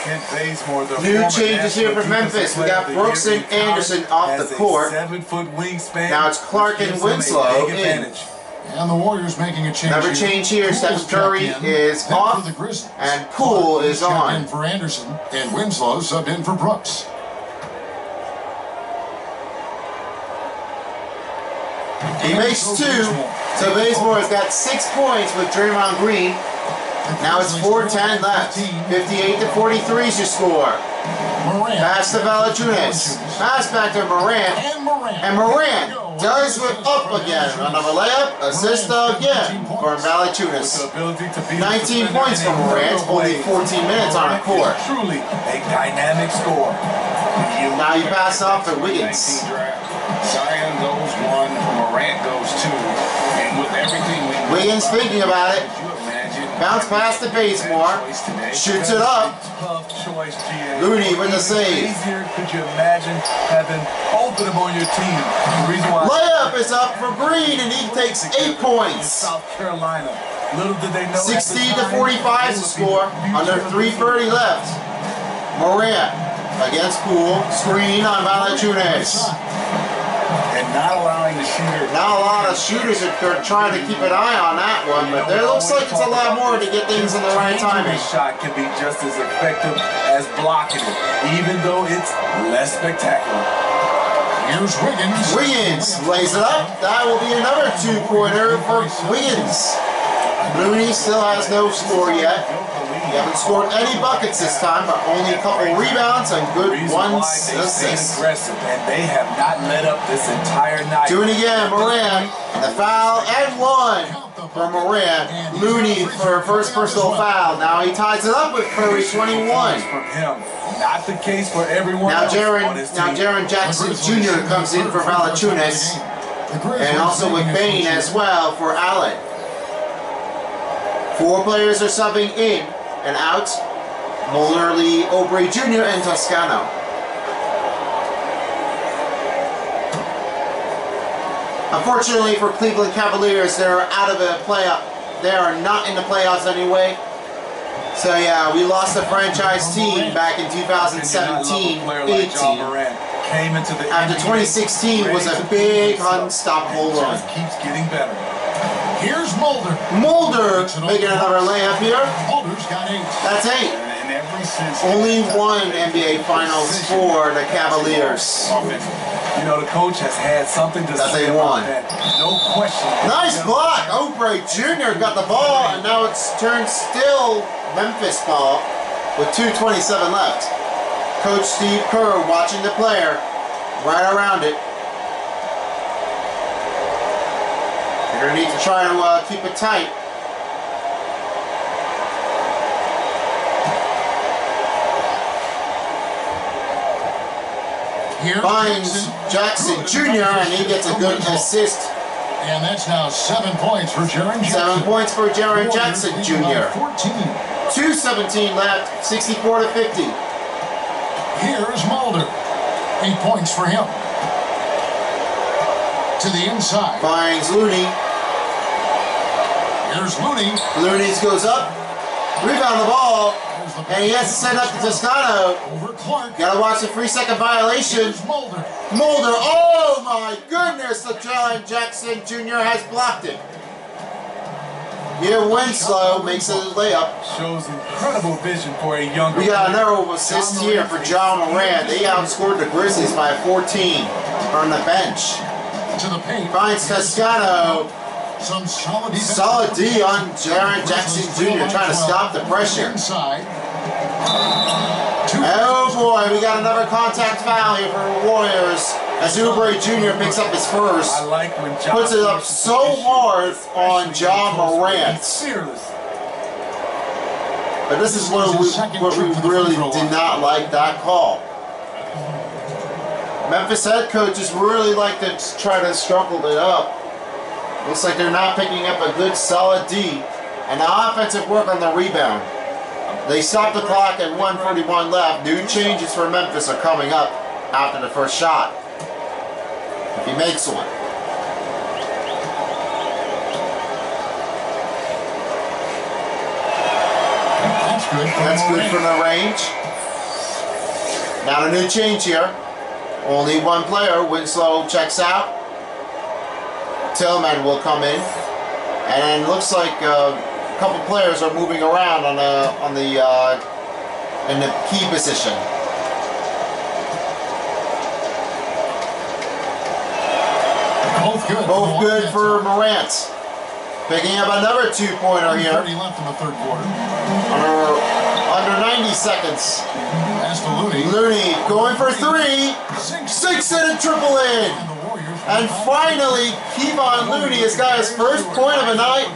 Speaker 4: Kent Bazemore, the
Speaker 1: New changes here for Memphis. We got
Speaker 4: Player of the
Speaker 1: Brooks and Anderson off the court.
Speaker 4: Seven-foot wingspan.
Speaker 1: Now it's Clarke and
Speaker 4: which gives him a
Speaker 1: Winslow
Speaker 4: big
Speaker 1: in.
Speaker 4: advantage.
Speaker 3: And the Warriors making a change.
Speaker 1: Another change here.
Speaker 3: Poole's
Speaker 1: Stephen
Speaker 3: checked
Speaker 1: Curry is off,
Speaker 3: for the
Speaker 1: and Poole is
Speaker 3: checked
Speaker 1: on.
Speaker 3: in for Anderson, and Winslow subbed in for Brooks.
Speaker 1: He makes two. So Bazemore has got six points with Draymond Green. Now it's 4:10 left. 58 to 43 is your score.
Speaker 3: Morant.
Speaker 1: Pass to Valanciunas. Pass back to Morant.
Speaker 3: And Morant.
Speaker 1: And does it up again. Another layup. Assist again for Valanciunas.
Speaker 4: the ability to be
Speaker 1: 19 points for Morant,
Speaker 4: handle
Speaker 1: only 14 minutes on the court.
Speaker 4: Truly a dynamic score.
Speaker 1: Now you pass off to Wiggins.
Speaker 5: Zion goes one, Morant goes two, and with everything
Speaker 1: Wiggins thinking about it.
Speaker 5: Could you imagine
Speaker 1: Bounce past the Bazemore. Shoots it up.
Speaker 4: Tough choice, GA.
Speaker 1: Looney with the save.
Speaker 4: Easier could you imagine having both of them on your team?
Speaker 1: Layup is up for Green and he takes eight points.
Speaker 4: South Carolina. Little did they know. at
Speaker 1: 16 to 45 is the
Speaker 4: they would be
Speaker 1: score. Under 330 left. Morant against Poole. Screen on Valanciunas.
Speaker 4: And not allowing the shooter.
Speaker 1: Now a lot of shooters are are trying to keep an eye on that one, but there looks like it's a lot more to get things in the right timing.
Speaker 4: This shot can be just as effective as blocking it, even though it's less spectacular.
Speaker 3: Here's Wiggins.
Speaker 1: Wiggins lays it up. That will be another two-pointer for Wiggins. Looney still has no score yet. He haven't scored any buckets this time, but only a couple rebounds and good one
Speaker 4: why they stayed
Speaker 1: assist.
Speaker 4: aggressive, and they have not let up this entire night.
Speaker 1: Doing it again, Morant. The foul and one for Morant. Looney for first personal foul. Now he ties it up with Curry 21.
Speaker 4: From him, not the case for everyone
Speaker 1: Now
Speaker 4: Jaren,
Speaker 1: now. Jaren Jackson Jr. comes in for Valanciunas, and also McBain as well for Allen. Four players are subbing in and out. Lee, Oubre Jr. and Toscano. Unfortunately for Cleveland Cavaliers, they're out of the playoff. They are not in the playoffs anyway. So yeah, we lost the franchise team back in 2017, 18.
Speaker 4: Came into the
Speaker 1: After 2016 was a big unstoppable run.
Speaker 4: Keeps getting better.
Speaker 3: Here's Mulder.
Speaker 1: Mulder making another layup here.
Speaker 3: Mulder's got eight.
Speaker 1: That's eight.
Speaker 5: In every sense.
Speaker 1: Only one NBA Finals for the Cavaliers.
Speaker 4: You know, the coach has had something to
Speaker 1: That
Speaker 4: say
Speaker 1: they
Speaker 4: about
Speaker 1: won.
Speaker 4: that. No question.
Speaker 1: Nice block. Oubre Jr. got the ball, and now it's turned still Memphis ball with 2.27 left. Coach Steve Kerr watching the player right around it. You're going to need to try to uh, keep it tight.
Speaker 3: Here
Speaker 1: Finds Jackson Jr. and he gets a good assist.
Speaker 3: And that's now seven points for Jaren Jackson.
Speaker 1: Seven points for
Speaker 3: Jaren
Speaker 1: Jackson Jr.
Speaker 3: 14.
Speaker 1: 2.17 left, 64 to 50.
Speaker 3: Here's Mulder. Eight points for him. To the inside.
Speaker 1: Finds Looney.
Speaker 3: Here's Looney.
Speaker 1: Looney goes up, rebound the ball, and he has to send up to Toscano.
Speaker 3: Over Clarke.
Speaker 1: Gotta watch the three second violation.
Speaker 3: Mulder.
Speaker 1: Mulder, oh my goodness, the John Jackson Jr. has blocked it. Here Winslow makes a layup.
Speaker 4: Shows incredible vision for a younger
Speaker 1: We got another assist here for John Moran. They outscored the Grizzlies by 14 on the bench.
Speaker 3: To the paint.
Speaker 1: Finds Toscano.
Speaker 3: Some solid.
Speaker 1: Solid D on Jaren Jackson Jr. trying to stop the pressure.
Speaker 3: Inside.
Speaker 1: Oh boy, we got another contact foul here for the Warriors as Oubre Jr. picks up his first.
Speaker 4: I like
Speaker 1: Puts it up so hard on John Morant. But this is what we, what we really did not like that call. Memphis head coaches really like to try to struggle it up. Looks like they're not picking up a good solid D. And the offensive work on the rebound. They stopped the clock at 141 left. New changes for Memphis are coming up after the first shot. If he makes one.
Speaker 3: That's good. for
Speaker 1: That's good from the range. Now a new change here. Only one player. Winslow checks out. Tillman will come in. And it looks like uh, a couple players are moving around on the on the uh, in the key position.
Speaker 3: Both good.
Speaker 1: Both good for Morant. Picking up another two-pointer here.
Speaker 3: 30 left in the third quarter.
Speaker 1: Under, under 90 seconds.
Speaker 3: As for Looney.
Speaker 1: Looney going for three. Six in and triple in.
Speaker 3: And the Warriors.
Speaker 1: And finally, Kevon Looney has got his first point of the night.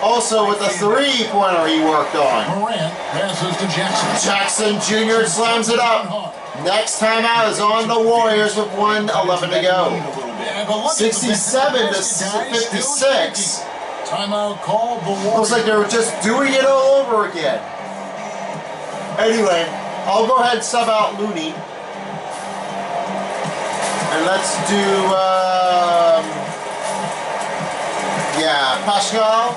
Speaker 1: Also with a three-pointer he worked on.
Speaker 3: Morant passes to Jackson.
Speaker 1: Jackson Jr. slams it up. Next time out is on the Warriors with 111 to go.
Speaker 3: Yeah, but look at the
Speaker 1: 67 to
Speaker 3: basket, guys. Still
Speaker 1: 56.
Speaker 3: Timeout call the Warriors.
Speaker 1: Looks like they were just doing it all over again. Anyway, I'll go ahead and sub out Looney. And let's do, um, yeah, Paschall.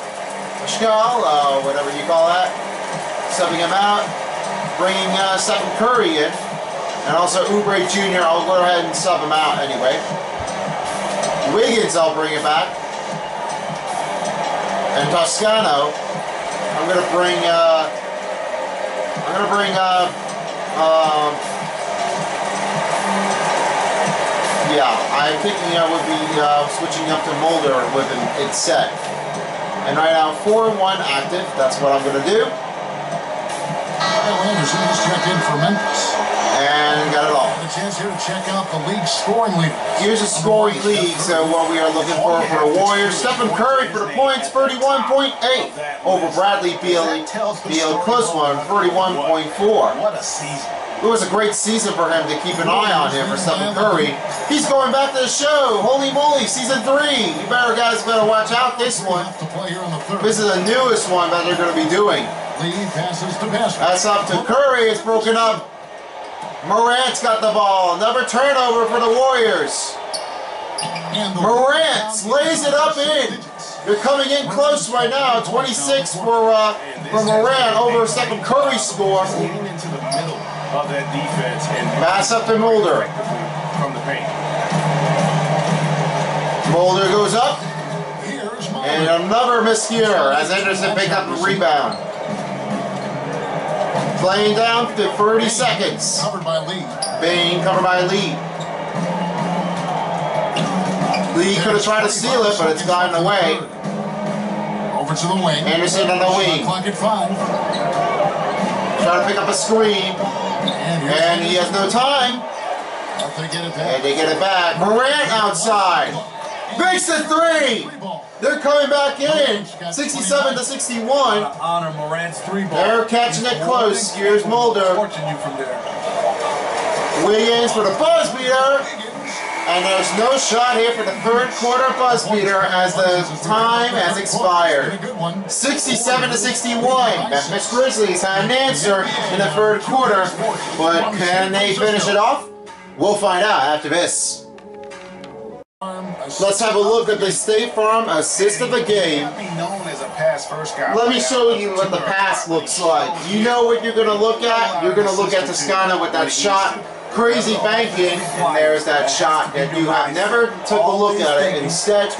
Speaker 1: Paschall, uh, whatever you call that. Subbing him out. Bringing uh, Stephen Curry in. And also Oubre Jr., I'll go ahead and sub him out anyway. Wiggins, I'll bring it back. And Toscano, I'm gonna bring, uh, I'm gonna bring, uh, um, yeah, I'm thinking I would be uh, switching up to Mulder with an it's set. And right now, 4 and 1 active, that's what I'm gonna do.
Speaker 3: Kyle Anderson has checked in for Memphis.
Speaker 1: And got it all.
Speaker 3: A chance here to check out the league scoring leader.
Speaker 1: Here's a scoring league, so what we are looking for for the Warriors. Stephen Curry for the points, 31.8 over Bradley Beal. Beal, close one, 31.4.
Speaker 5: What a season.
Speaker 1: It was a great season for him to keep an eye on him for Stephen Curry. He's going back to the show. Holy moly, season three. You better guys better watch out this one.
Speaker 3: Off to play here in the third.
Speaker 1: This is the newest one that they're going to be doing.
Speaker 3: Lee passes to Bassett.
Speaker 1: That's up to Curry. It's broken up. Morant's got the ball. Another turnover for the Warriors. Morant lays it up in. They're coming in close right now. 26 for uh, for Morant over Stephen Curry's score.
Speaker 5: Getting into the middle of that defense and
Speaker 1: Pass up to Mulder.
Speaker 5: from the paint.
Speaker 1: Mulder goes up. And another miss here as Anderson picked up the rebound. Playing down to 30 seconds.
Speaker 3: Covered by Lee.
Speaker 1: Being covered by Lee. Lee could have tried to steal it, but it's gotten away.
Speaker 3: Over to the wing.
Speaker 1: Anderson on the wing.
Speaker 3: Clock at five.
Speaker 1: Trying to pick up a screen.
Speaker 3: And,
Speaker 1: he has no time.
Speaker 3: But they get it back.
Speaker 1: And they get it back. Morant outside. Makes the three. They're coming back in. 67 to 61.
Speaker 4: Gotta honor Morant's three ball.
Speaker 1: They're catching it close. Here's Mulder.
Speaker 4: Torching you from there.
Speaker 1: Wiggins for the buzz beater. And there's no shot here for the third quarter buzz beater as the time has expired.
Speaker 3: Been a good one.
Speaker 1: 67 to 61. Memphis Grizzlies had an answer in the third quarter, but can they finish it off? We'll find out after this. Let's have a look at the State Farm assist of the game. Let me show you what the pass looks like. You know what you're going to look at? You're going to look at Toscano with that shot. Crazy banking, and there's that shot that you have never took a look at it. Instead.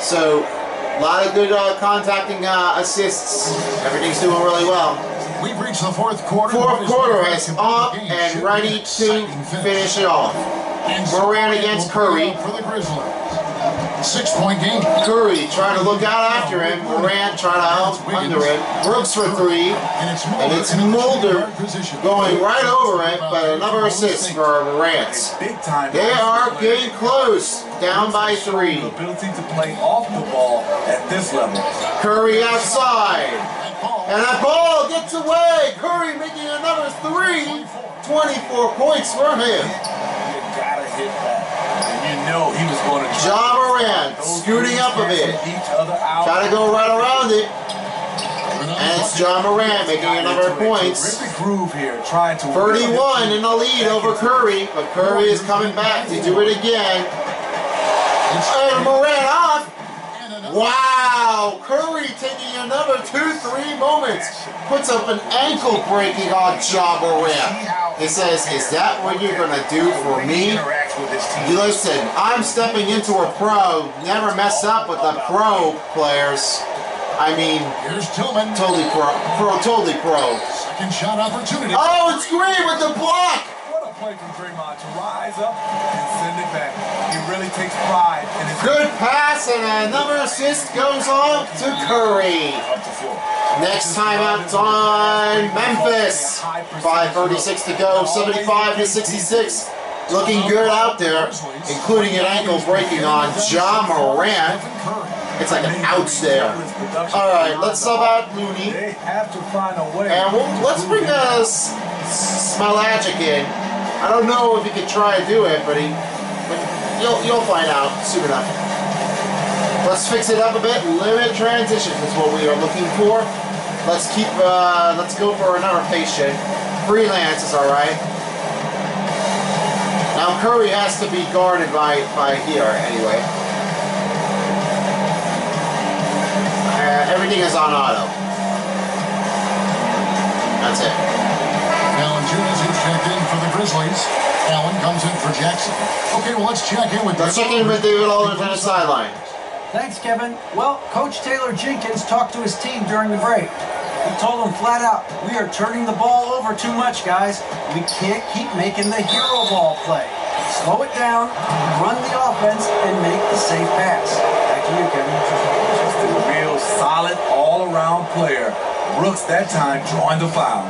Speaker 1: So, a lot of good uh, contacting uh, assists. Everything's doing really well.
Speaker 3: We've reached the fourth quarter.
Speaker 1: Fourth quarter is up and ready to finish it off. Moran against Curry.
Speaker 3: For the Grizzlies. Six-point game.
Speaker 1: Curry trying to look out after him. Morant trying to help under him. Brooks for three.
Speaker 3: And it's Mulder,
Speaker 1: And it's
Speaker 3: in a
Speaker 1: Mulder
Speaker 3: guard position.
Speaker 1: Going right over it, but another assist for Morant. They are getting close. Down by three.
Speaker 4: Ability to play off the ball at this level.
Speaker 1: Curry outside. And that ball gets away. Curry making another three. 24 points for him.
Speaker 5: You gotta hit that.
Speaker 4: You know he was going to
Speaker 1: Ja Morant scooting up a bit.
Speaker 4: Each other out.
Speaker 1: Try to go right around it. And it's. John Moran making another
Speaker 4: Into a
Speaker 1: points.
Speaker 4: Groove here, trying to
Speaker 1: 31 in the lead over Curry, but Curry is coming back to do it again. And Moran off. Wow, Curry taking another two, three moments. Puts up an ankle breaking on Ja Morant. He says, is that what you're going to do for me?
Speaker 5: Interacts with his team.
Speaker 1: You listen, I'm stepping into a pro. Never mess up with the pro players. I mean,
Speaker 3: Here's Tillman.
Speaker 1: totally pro, pro, totally pro.
Speaker 3: Second shot opportunity.
Speaker 1: Oh, it's Green with the block.
Speaker 4: What a play from Draymond to rise up and send it back. He really takes pride in his
Speaker 1: Good pass and another assist goes on to Curry.
Speaker 5: Up the floor.
Speaker 1: Next time out on Memphis. 5.36 to go, 75 to 66. Looking good out there, including an ankle breaking on Ja Morant. It's like an ouch there. All right, let's sub out Looney.
Speaker 4: They have to find a way.
Speaker 1: And we'll, let's bring us Smailagic in. I don't know if he can try to do it, but he, you'll, you'll find out soon enough. Let's fix it up a bit. Limit transitions is what we are looking for. Let's keep, uh, let's go for another patient. Freelance is alright. Now Curry has to be guarded by, by here anyway. Uh, everything is on auto. That's it.
Speaker 3: Alan Junis is checked in for the Grizzlies. Allen comes in for Jackson. Okay, well, let's check in with
Speaker 1: Let's check in with David Aldridge on the sideline.
Speaker 2: Thanks, Kevin. Well, Coach Taylor Jenkins talked to his team during the break. He told them flat out, we are turning the ball over too much, guys. We can't keep making the hero ball play. Slow it down, run the offense, and make the safe pass. Back to you, Kevin.
Speaker 4: Just a real solid all-around player. Brooks that time drawing the foul.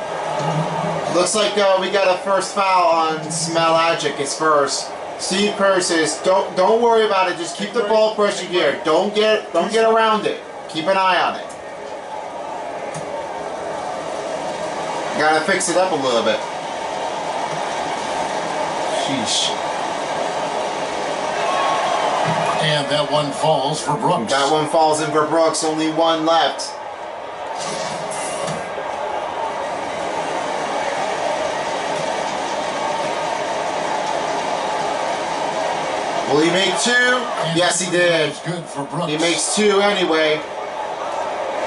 Speaker 1: Looks like uh, we got a first foul on Smailagic. It's first. Steve Kerr says, "Don't don't worry about it. Just keep the ball pressure here. Don't get don't get around it. Keep an eye on it. Gotta fix it up a little bit." Sheesh.
Speaker 3: And that one falls for Brooks.
Speaker 1: That one falls in for Brooks. Only one left. Will he make two? Yes, he did.
Speaker 3: Good for Brooks.
Speaker 1: He makes two anyway.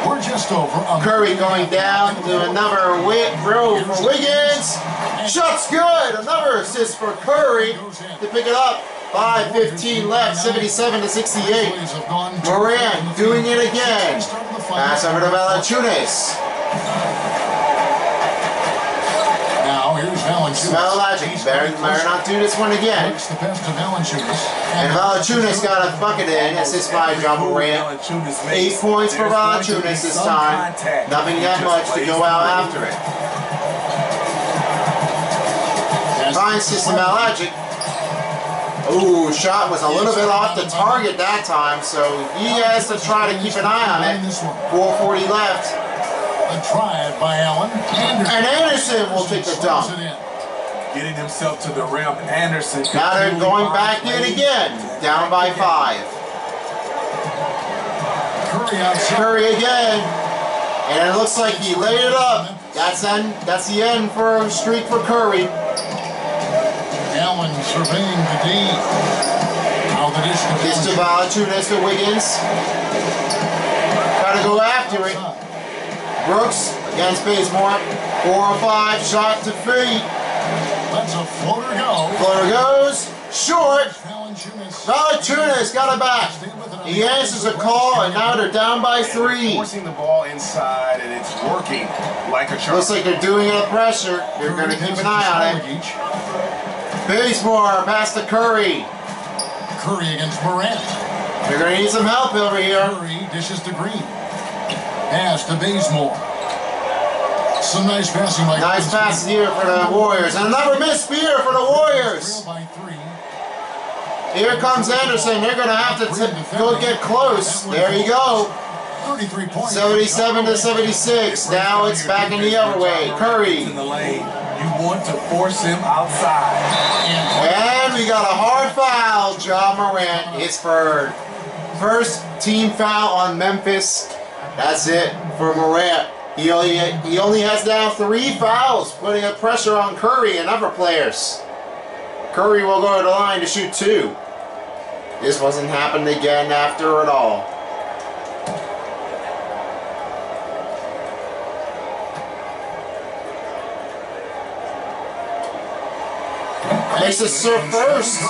Speaker 3: We're just over.
Speaker 1: Curry going
Speaker 3: and a half
Speaker 1: down
Speaker 3: to
Speaker 1: another row for Wiggins. Shot's good. Another assist for Curry to pick it up. 5.15 left, 77 to 68.
Speaker 3: Grizzlies have gone
Speaker 1: Moran doing it again. Pass over to Valanciunas.
Speaker 3: Smailagic.
Speaker 1: Better, better not do this one again.
Speaker 3: Flicks the pass to Valanciunas.
Speaker 1: And Valanciunas got a bucket in. Assist by John Moran. Eight points for Valanciunas this time. Nothing that much to go out after it. Finds to Smailagic. Ooh, shot was a little bit off the target that time, so he has to try to keep an eye on it. 440 left.
Speaker 3: A try by Allen. Anderson.
Speaker 1: And Anderson will take the dump.
Speaker 4: Getting himself to the rim, Anderson.
Speaker 1: Now they're going back in again, down by five.
Speaker 3: Curry outside.
Speaker 1: Curry again, and it looks like he laid it up. That's end. That's the end for a streak for Curry.
Speaker 3: Allen surveying the D. Now the dish to
Speaker 1: This to Valanciunas to Wiggins. Gotta go after it. Brooks against Bazemore. Four or five, shot to feet.
Speaker 3: Let's a floater go.
Speaker 1: Floater goes short.
Speaker 3: Valanciunas
Speaker 1: got it back. He answers a call, and now they're down by three.
Speaker 5: Forcing the ball inside, and it's working like a charm.
Speaker 1: Looks like they're doing it pressure. They're going to keep an eye on it. Bazemore past to Curry.
Speaker 3: Curry against Morant.
Speaker 1: They're going to need some help over here.
Speaker 3: Curry dishes to Green. Pass to Bazemore. Some nice passing by
Speaker 1: Nice pass here for the Warriors. And another miss here for the Warriors.
Speaker 3: Trail by three.
Speaker 1: Here comes Anderson. They're going to have to go get close. There you go.
Speaker 3: 33 points.
Speaker 1: 77 to 76. Now it's back in the other way. Curry.
Speaker 4: In the lane, you want to force him outside.
Speaker 1: And we got a hard foul. Ja Morant is for first team foul on Memphis. That's it for Morant. He only he only has now three fouls, putting a pressure on Curry and other players. Curry will go to the line to shoot two. This wasn't happening again after it all. Makes it serve first.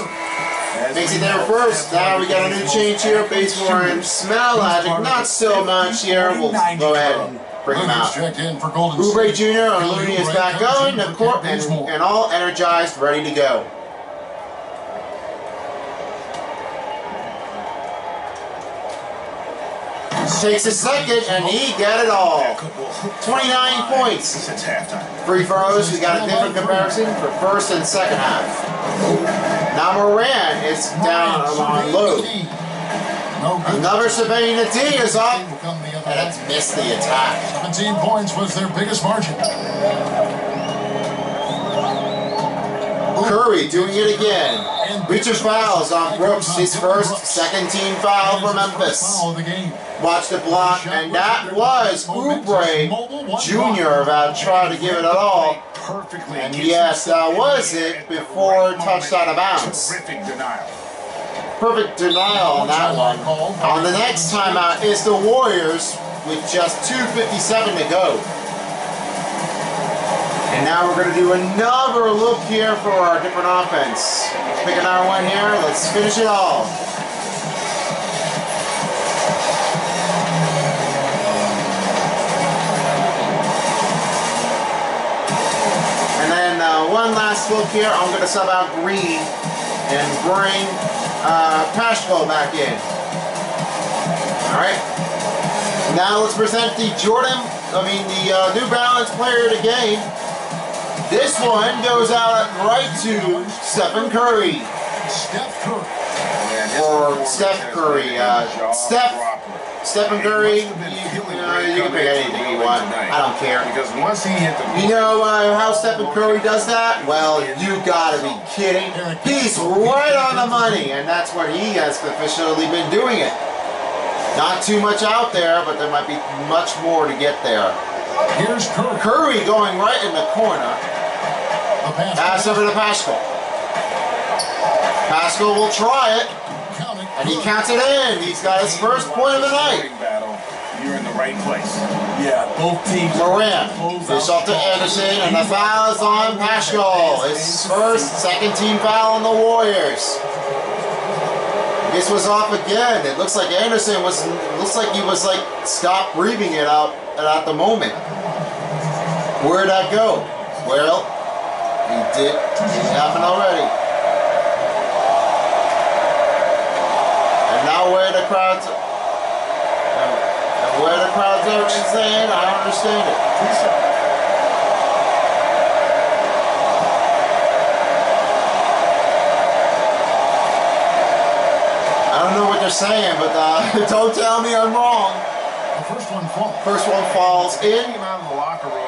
Speaker 1: Makes it there first. Now we got a new change here. Baseball and Smailagic. Not so much here. We'll go ahead and bring him out.
Speaker 3: in for Golden
Speaker 1: Oubre Jr.
Speaker 3: Kelly
Speaker 1: Looney is back going. The court and, and all energized, ready to go. Takes a second and he got it all. 29 points.
Speaker 5: Since halftime.
Speaker 1: Free throws, we got a different comparison for first and second half. Now Moran is down on low.
Speaker 3: No.
Speaker 1: Another the D is up,
Speaker 3: Will come the other
Speaker 1: and it's missed the attack.
Speaker 3: 17 points was their biggest margin.
Speaker 1: Curry doing it again. Reaching fouls on Brooks, his first second team foul for Memphis. Watch the block, and that was Oubre Jr. about trying to give it at all.
Speaker 5: Perfectly.
Speaker 1: And yes, that was it before touched out of bounds. Perfect denial on that one. On the next timeout is the Warriors with just 2.57 to go. And now we're going to do another look here for our different offense. Pick another one here. Let's finish it all. And then uh, one last look here. I'm going to sub out Green and bring uh, Paschall back in. All right. Now let's present the Jordan, I mean the uh, New Balance player of the game. This one goes out right to Stephen Curry.
Speaker 3: Steph Curry.
Speaker 1: Or Steph Curry, uh, Steph- Stephen Curry, you, you know, you can pick anything you want. I don't care.
Speaker 5: Because once he hit the
Speaker 1: You know uh, how Stephen Curry does that? Well, you gotta be kidding. He's right on the money, and that's what he has officially been doing it. Not too much out there, but there might be much more to get there.
Speaker 3: Here's Curry.
Speaker 1: Curry going right in the corner.
Speaker 3: The pass.
Speaker 1: Pass over to Paschall. Paschall will try it, and he counts it in. He's got his first point of the night.
Speaker 5: you're in the right place.
Speaker 4: Yeah, both teams.
Speaker 1: Moran. Fish off to Anderson, and the foul is on Paschall. His first, second team foul on the Warriors. This was off again. It looks like Anderson was looks like he was like stopped breathing it out at the moment. Where'd that go? Well, he did. It happened already. And now where the crowds and and where the crowds are saying, I don't understand it. I don't know what they're saying, but uh, don't tell me I'm wrong.
Speaker 3: The first one falls.
Speaker 1: First one falls in.
Speaker 5: came out of the locker room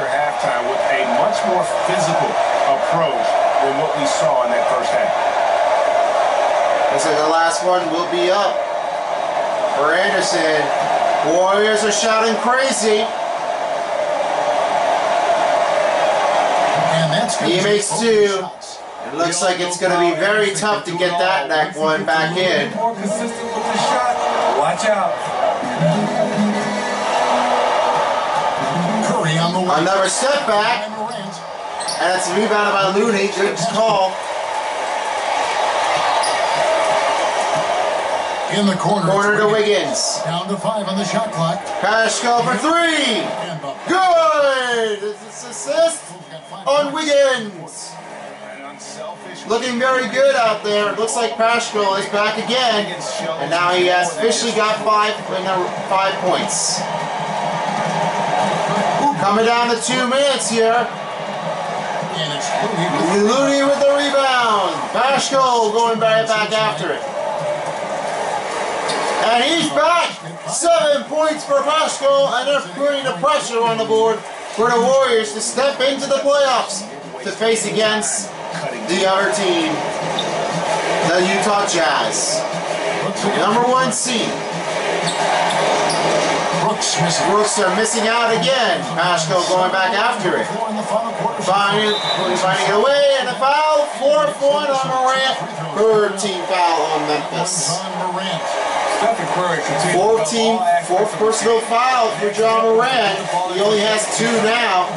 Speaker 5: after halftime with a much more physical approach than what we saw in that first half.
Speaker 1: Looks like the last one will be up for Anderson. Warriors are shouting crazy.
Speaker 3: And that's
Speaker 1: He makes two. It looks like it's going to be very tough to get that neck one back in.
Speaker 4: More consistent with the shot. Watch out.
Speaker 1: Another step back, and it's rebounded by Looney. Good call.
Speaker 3: In the corner.
Speaker 1: Corner to
Speaker 3: Wiggins. Down to five on the shot clock.
Speaker 1: Paschall for three. Good. It's an assist on. Wiggins. Looking very good out there. It looks like Paschall is back again, and now he has officially got five uh, five points. Coming down to two minutes here.
Speaker 3: And it's Looney with
Speaker 1: the rebound. Paschall going right back after it. And he's back. Seven points for Paschall, and they're putting the pressure on the board for the Warriors to step into the playoffs to face against the other team, the Utah Jazz. Number one seed.
Speaker 3: Brooks missing.
Speaker 1: Brooks are missing out again. Paschall going back after it. Finding, finding it away, and a foul. Fourth one on Morant. Third team foul on Memphis.
Speaker 3: on
Speaker 4: Curry continues
Speaker 1: Fourth
Speaker 4: to
Speaker 1: team, fourth personal foul for Ja Morant. He only has two now.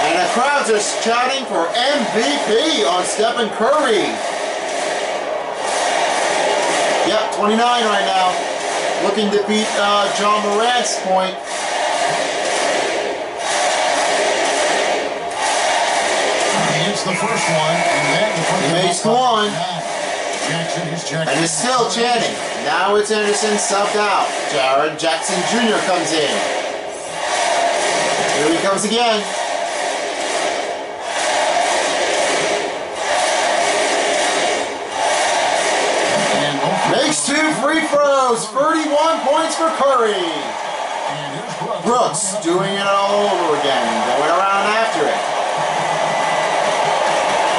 Speaker 1: And the crowds are shouting for MVP on Stephen Curry. Yep, 29 right now. Looking to beat uh, John Morant's point.
Speaker 3: He hits the first one. And then the first
Speaker 1: He makes
Speaker 3: one.
Speaker 1: one.
Speaker 3: Jackson is Jackson.
Speaker 1: And it's still chanting. Now it's Anderson subbed out. Jaren Jackson Jr. comes in. Here he comes again. Makes two free throws. 31 points for Curry.
Speaker 3: Brooks.
Speaker 1: Doing it all over again. Going around after it.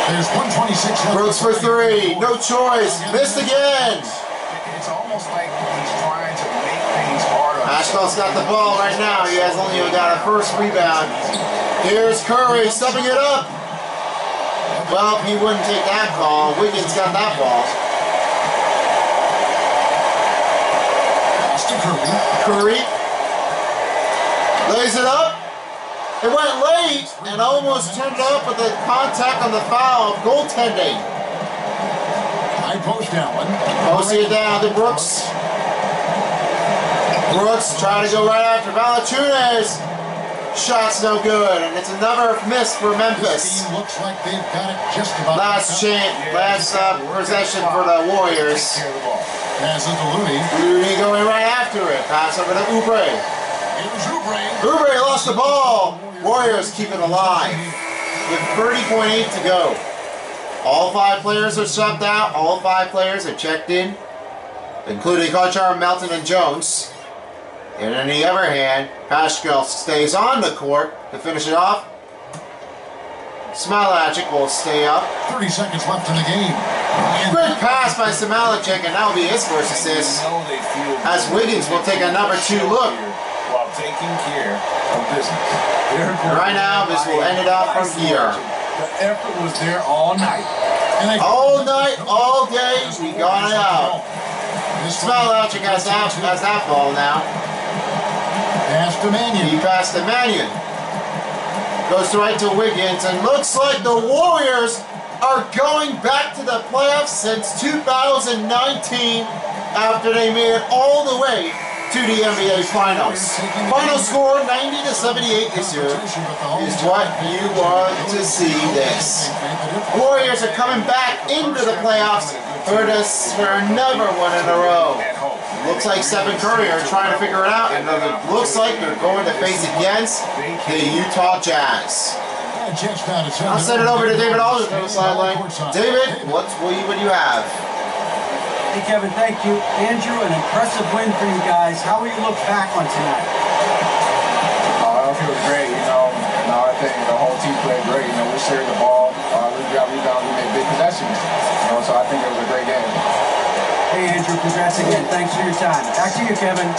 Speaker 3: The There's 126 left.
Speaker 1: Brooks for three. No choice. Missed again.
Speaker 5: It's almost like he's trying to make things harder.
Speaker 1: Ashbell's got the ball right now. He has only got a first rebound. Here's Curry stepping it up. Well, he wouldn't take that call. Wiggins got that ball.
Speaker 3: Pass to Curry.
Speaker 1: Curry lays it up. It went late and almost turned up with the contact on the foul of goaltending.
Speaker 3: High post Allen.
Speaker 1: Posting it down to Brooks. Brooks trying to go right after Valanciunas. Shot's no good, and it's another miss for Memphis.
Speaker 3: looks like they've got it just about.
Speaker 1: Last chance, last uh, possession for the Warriors.
Speaker 5: Take care of the ball.
Speaker 3: Pass it Looney.
Speaker 1: Rooney going right after it. Pass over to Oubre.
Speaker 3: Here's Oubre.
Speaker 1: Oubre lost the ball. Warriors keep it alive with 30.8 to go. All five players are subbed out. All five players are checked in, including Kochar, Melton, and Jones. And on the other hand, Paschall stays on the court to finish it off. Smailagic will stay up.
Speaker 3: 30 seconds left in the game.
Speaker 1: Great pass by Smailagic, and that will be his first assist.
Speaker 5: They know they feel
Speaker 1: As Wiggins will take a number two look.
Speaker 5: while taking care of business.
Speaker 1: Right now, this will end it up from here.
Speaker 4: The effort was there all night.
Speaker 1: All night, all day, we got it out. Smailagic has that, has that ball now.
Speaker 3: Pass to
Speaker 1: He passed to Mannion. Goes right to Wiggins, and looks like the Warriors are going back to the playoffs since 2019 after they made it all the way to the NBA Finals. Final score 90 to 78 this year is what you want to see this. Warriors are coming back into the playoffs for this for another one in a row. Looks like Stephen Curry are trying to figure it out, and it looks like they're going to face against the Utah Jazz. I'll send it over to David Aldridge on the sideline. David, what's what, you, what do you have?
Speaker 2: Hey, Kevin, thank you. Andrew, an impressive win for you guys. How will you look back on tonight?
Speaker 6: Uh, I feel great, you know. You know, I think the whole team played great. You know, we shared the ball. Uh, we got rebounds. We made big possessions. You know, so I think it was a great game.
Speaker 2: Hey, Andrew, congrats again. Thanks for your time. Back to you, Kevin.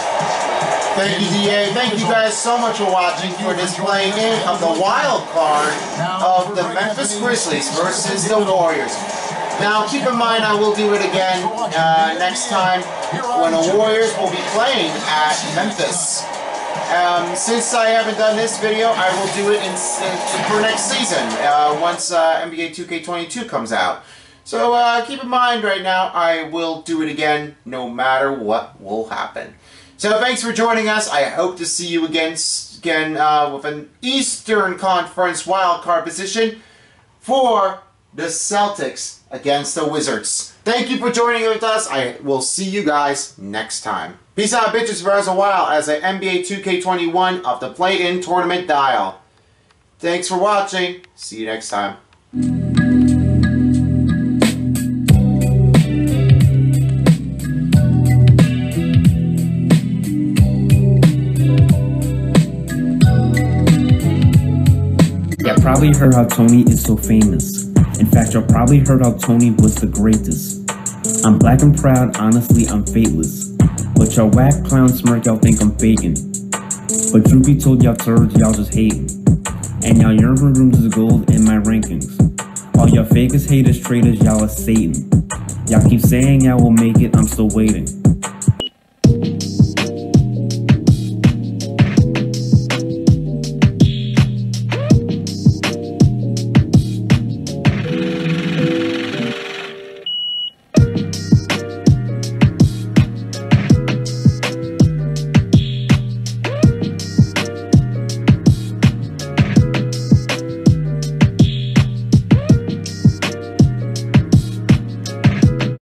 Speaker 1: Thank you, DA. Thank you guys so much for watching for this playing in of the wild card of the Memphis Grizzlies versus the Warriors. Now, keep in mind, I will do it again uh, next time when the Warriors will be playing at Memphis. Um, since I haven't done this video, I will do it in, in- for next season uh, once uh, NBA 2K22 comes out. So uh, keep in mind right now, I will do it again no matter what will happen. So thanks for joining us. I hope to see you again again uh, with an Eastern Conference wildcard position for the Celtics against the Wizards. Thank you for joining with us. I will see you guys next time. Peace out, bitches, for us a while as a NBA 2K21 of the play-in tournament dial. Thanks for watching. See you next time.
Speaker 8: Probably heard how Tony is so famous. In fact, y'all probably heard how Tony was the greatest. I'm black and proud, honestly, I'm fateless. But y'all whack clown smirk, y'all think I'm faking. But truth be told, y'all turds, y'all just hating. And y'all yearn for rooms of gold in my rankings. All y'all fakest, haters, traitors, y'all are Satan. Y'all keep saying y'all will make it, I'm still waiting.